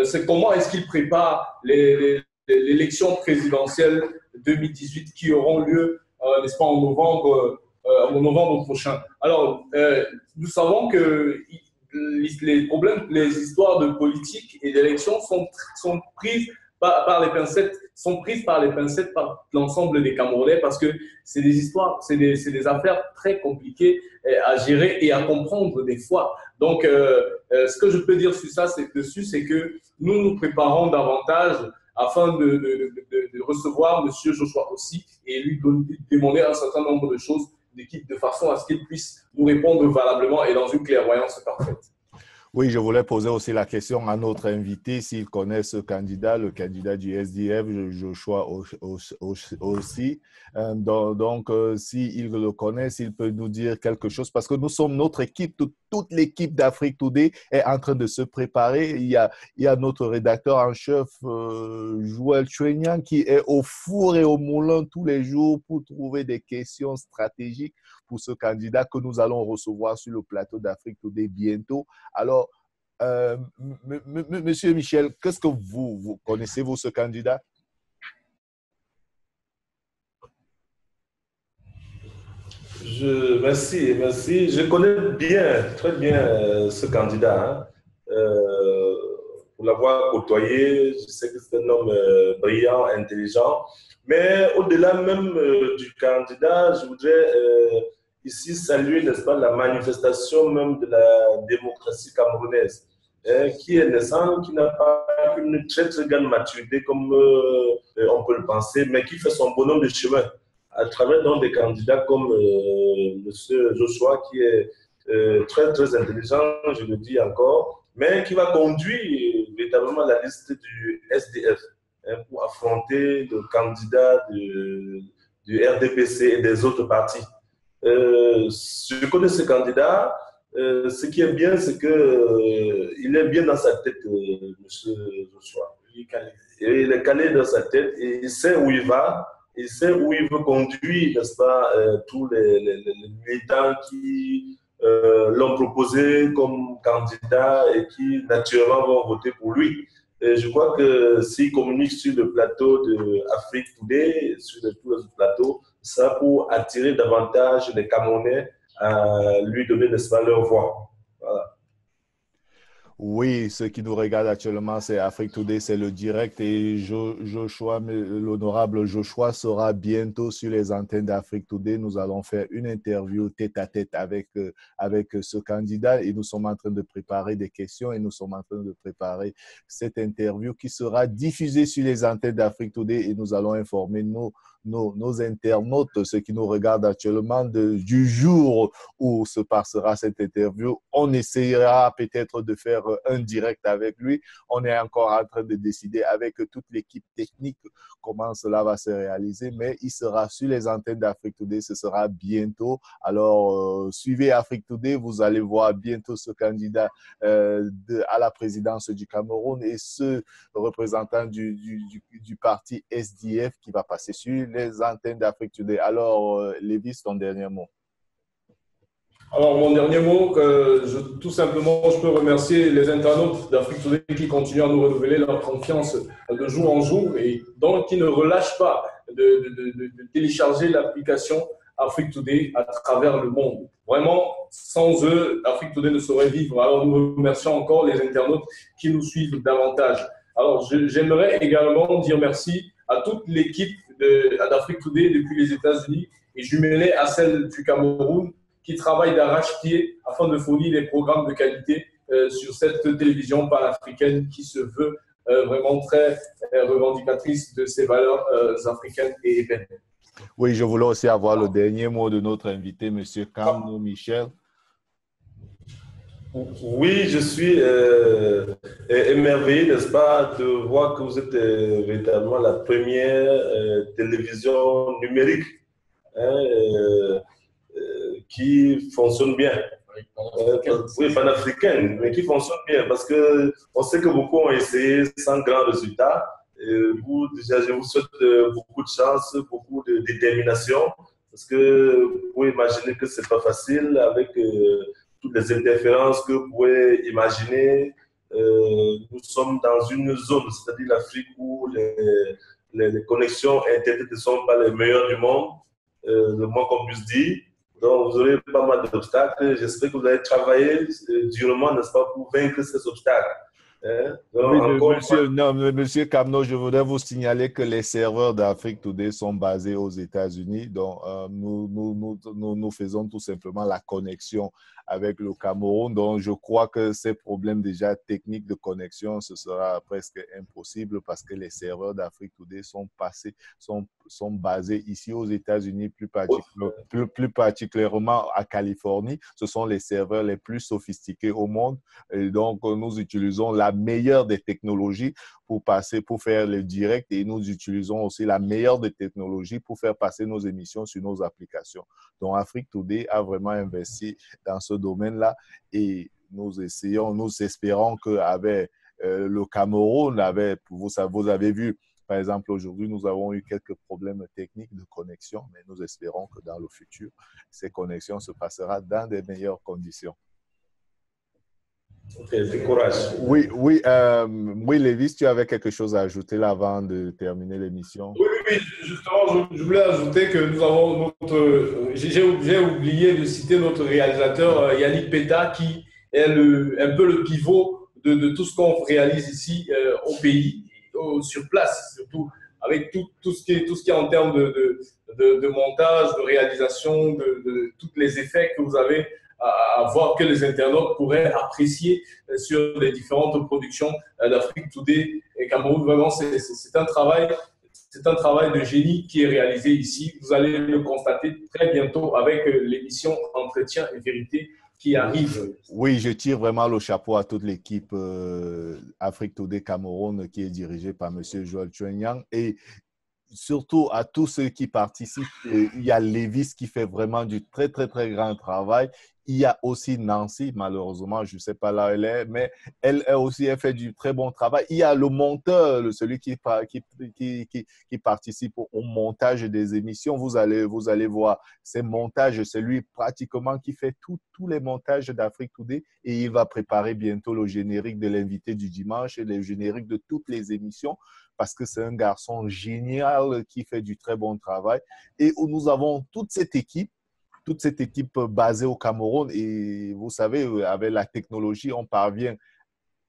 c'est comment est-ce qu'il prépare l'élection présidentielle 2018 qui auront lieu, euh, n'est-ce pas, en novembre, euh, en novembre prochain. Alors, euh, nous savons que les problèmes, les histoires de politique et d'élection sont, sont prises par, les pincettes, sont prises par les pincettes par l'ensemble des Camerounais parce que c'est des histoires, c'est des, des, affaires très compliquées à gérer et à comprendre des fois. Donc, ce que je peux dire sur ça, c'est dessus, c'est que nous nous préparons davantage afin de, de, de, recevoir M. Joshua aussi et lui demander un certain nombre de choses de façon à ce qu'il puisse nous répondre valablement et dans une clairvoyance parfaite. Oui, je voulais poser aussi la question à notre invité s'il connaît ce candidat, le candidat du SDF, Joshua aussi. Euh, donc, euh, s'il le connaît, s'il peut nous dire quelque chose, parce que nous sommes notre équipe, toute, l'équipe d'Afrique Today est en train de se préparer. Il y a, notre rédacteur en chef, euh, Joël Chuenyan, qui est au four et au moulin tous les jours pour trouver des questions stratégiques pour ce candidat que nous allons recevoir sur le plateau d'Afrique Today bientôt. Alors, euh, Monsieur Michel, qu'est-ce que vous, vous connaissez-vous ce candidat? Je, merci, merci. Je connais bien, très bien euh, ce candidat. Hein. Euh, pour l'avoir côtoyé, je sais que c'est un homme brillant, intelligent. Mais au-delà même du candidat, je voudrais ici saluer, n'est-ce pas, la manifestation même de la démocratie camerounaise, hein, qui est naissante, qui n'a pas une très très grande maturité comme euh, on peut le penser, mais qui fait son bonhomme de chemin à travers des candidats comme euh, M. Joshua, qui est euh, très très intelligent, je le dis encore, mais qui va conduire véritablement la liste du SDF hein, pour affronter le candidat du RDPC et des autres partis. Euh, je connais ce candidat. Euh, ce qui est bien, c'est qu'il euh, il est bien dans sa tête, M. Joshua. Il est, calé. il est calé dans sa tête et il sait où il va, il sait où il veut conduire, n'est-ce pas, tous les, les, militants qui l'ont proposé comme candidat et qui naturellement vont voter pour lui. Et je crois que s'il communique sur le plateau de Afrique Today, sur tous les plateaux, ça pour attirer davantage les Camerounais à lui donner, n'est-ce pas, leur voix. Voilà. Oui, ce qui nous regarde actuellement, c'est Afrique Today, c'est le direct et Joshua, l'honorable Joshua sera bientôt sur les antennes d'Afrique Today. Nous allons faire une interview tête à tête avec, euh, avec ce candidat et nous sommes en train de préparer des questions et nous sommes en train de préparer cette interview qui sera diffusée sur les antennes d'Afrique Today et nous allons informer nos, nos, internautes, ceux qui nous regardent actuellement, du jour où se passera cette interview. On essayera peut-être de faire un direct avec lui. On est encore en train de décider avec toute l'équipe technique comment cela va se réaliser, mais il sera sur les antennes d'Afrique Today. Ce sera bientôt. Alors, euh, suivez Afrique Today. Vous allez voir bientôt ce candidat euh, à la présidence du Cameroun et ce représentant du, parti SDF qui va passer sur antennes d'Afrique Today. Alors, euh, Lévis, ton dernier mot. Alors, mon dernier mot, tout simplement, je peux remercier les internautes d'Afrique Today qui continuent à nous renouveler leur confiance de jour en jour et donc qui ne relâchent pas de, télécharger l'application Afrique Today à travers le monde. Vraiment, sans eux, Afrique Today ne saurait vivre. Alors, nous remercions encore les internautes qui nous suivent davantage. Alors, j'aimerais également dire merci à toute l'équipe d'Afrique Today depuis les États-Unis et jumelée à celle du Cameroun qui travaille d'arrache-pied afin de fournir des programmes de qualité euh, sur cette télévision panafricaine qui se veut euh, vraiment très euh, revendicatrice de ses valeurs africaines et éphémères. Oui, je voulais aussi avoir le dernier mot de notre invité, M. Kamno Michel. Oui, je suis euh, émerveillé, n'est-ce pas, de voir que vous êtes euh, véritablement la première euh, télévision numérique hein, qui fonctionne bien. oui, panafricaine, mais qui fonctionne bien parce que on sait que beaucoup ont essayé sans grand résultat. vous, déjà, je vous souhaite beaucoup de chance, beaucoup de détermination parce que vous pouvez imaginer que c'est pas facile avec toutes les interférences que vous pouvez imaginer. Euh, nous sommes dans une zone, c'est-à-dire l'Afrique, où les, les, connexions Internet ne sont pas les meilleures du monde, euh, le moins qu'on puisse dire. Donc, vous aurez pas mal d'obstacles. J'espère que vous allez travailler euh, durement, n'est-ce pas, pour vaincre ces obstacles. Hein? monsieur, non, monsieur Camno, je voudrais vous signaler que les serveurs d'Afrique Today sont basés aux États-Unis. Donc, nous, nous, nous, nous, faisons tout simplement la connexion avec le Cameroun. Donc, je crois que ces problèmes déjà techniques de connexion, ce sera presque impossible parce que les serveurs d'Afrique Today sont passés, sont, sont basés ici aux États-Unis, plus, plus, plus, particulièrement à Californie. Ce sont les serveurs les plus sophistiqués au monde. Et donc, nous utilisons la meilleure des technologies pour passer, pour faire le direct et nous utilisons aussi la meilleure des technologies pour faire passer nos émissions sur nos applications. Donc, Afrique Today a vraiment investi dans ce domaine-là et nous essayons, nous espérons qu'avec euh, le Cameroun, avait, vous, vous avez vu, par exemple, aujourd'hui, nous avons eu quelques problèmes techniques de connexion, mais nous espérons que dans le futur, ces connexions se passeront dans des meilleures conditions. Oui, oui, euh, oui, Lévis, tu avais quelque chose à ajouter là avant de terminer l'émission? Oui, oui, justement, je, voulais ajouter que nous avons notre. J'ai oublié de citer notre réalisateur euh, Yannick Peta, qui est le, un peu le pivot de, de tout ce qu'on réalise ici euh, au pays, sur place, surtout, avec tout, tout, ce qui est, tout ce qui est en termes de, de, de montage, de réalisation, de, tous les effets que vous avez à, voir que les internautes pourraient apprécier euh, sur les différentes productions euh, d'Afrique Today et Cameroun. Vraiment, c'est un travail c'est un travail de génie qui est réalisé ici. Vous allez le constater très bientôt avec euh, l'émission Entretien et Vérité qui arrive. Oui, je tire vraiment le chapeau à toute l'équipe Afrique Today Cameroun qui est dirigée par M. Joël Chuenyang et surtout à tous ceux qui participent. Il y a Lévis qui fait vraiment du très, très, très grand travail Il y a aussi Nancy, malheureusement, je ne sais pas là où elle est, mais elle, aussi, elle fait du très bon travail. Il y a le monteur, celui qui, qui, participe au montage des émissions. Vous allez, vous allez voir ces montages, c'est lui pratiquement qui fait tous les montages d'Afrique Today et il va préparer bientôt le générique de l'invité du dimanche et le générique de toutes les émissions parce que c'est un garçon génial qui fait du très bon travail. Et nous avons toute cette équipe toute cette équipe basée au Cameroun. Et vous savez, avec la technologie, on parvient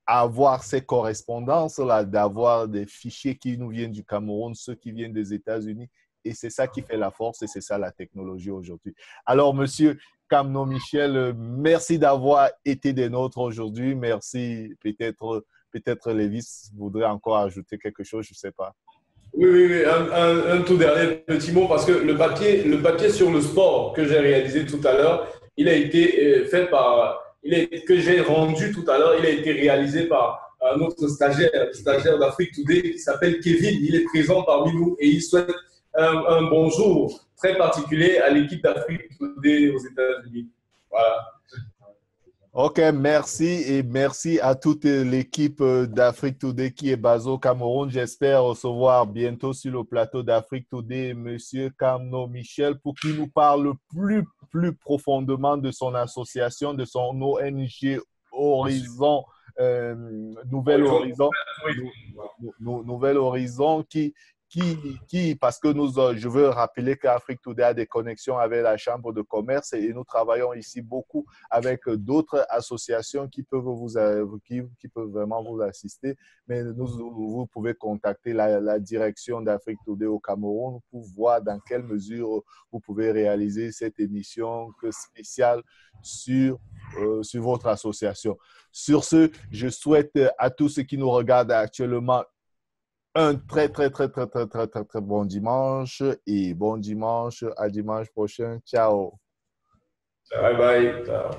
à avoir ces correspondances-là, d'avoir des fichiers qui nous viennent du Cameroun, ceux qui viennent des États-Unis. Et c'est ça qui fait la force et c'est ça la technologie aujourd'hui. Alors, monsieur Camno Michel, merci d'avoir été des nôtres aujourd'hui. Merci. Peut-être, peut-être Lévis voudrait encore ajouter quelque chose, je ne sais pas. Oui, oui, Un, tout dernier petit mot parce que le papier, le papier sur le sport que j'ai réalisé tout à l'heure, il a été euh, fait par, il est, que j'ai rendu tout à l'heure, il a été réalisé par un autre stagiaire, stagiaire d'Afrique Today qui s'appelle Kevin. Il est présent parmi nous et il souhaite un, un bonjour très particulier à l'équipe d'Afrique Today aux États-Unis. Voilà. OK, merci et merci à toute l'équipe d'Afrique Today qui est basée au Cameroun. J'espère recevoir bientôt sur le plateau d'Afrique Today M. Camno Michel pour qu'il nous parle plus, plus profondément de son association, de son ONG Horizon, euh, Nouvel Horizon, Nouvel Horizon qui, qui, parce que nous, euh, je veux rappeler qu'Afrique Today a des connexions avec la Chambre de commerce et nous travaillons ici beaucoup avec d'autres associations qui peuvent vous, euh, qui, peuvent vraiment vous assister. Mais vous pouvez contacter la, direction d'Afrique Today au Cameroun pour voir dans quelle mesure vous pouvez réaliser cette émission spéciale sur, euh, sur votre association. Sur ce, je souhaite à tous ceux qui nous regardent actuellement un très, très, très, très, très, très, très, très bon dimanche et bon dimanche. À dimanche prochain. Ciao. Bye bye. Ciao.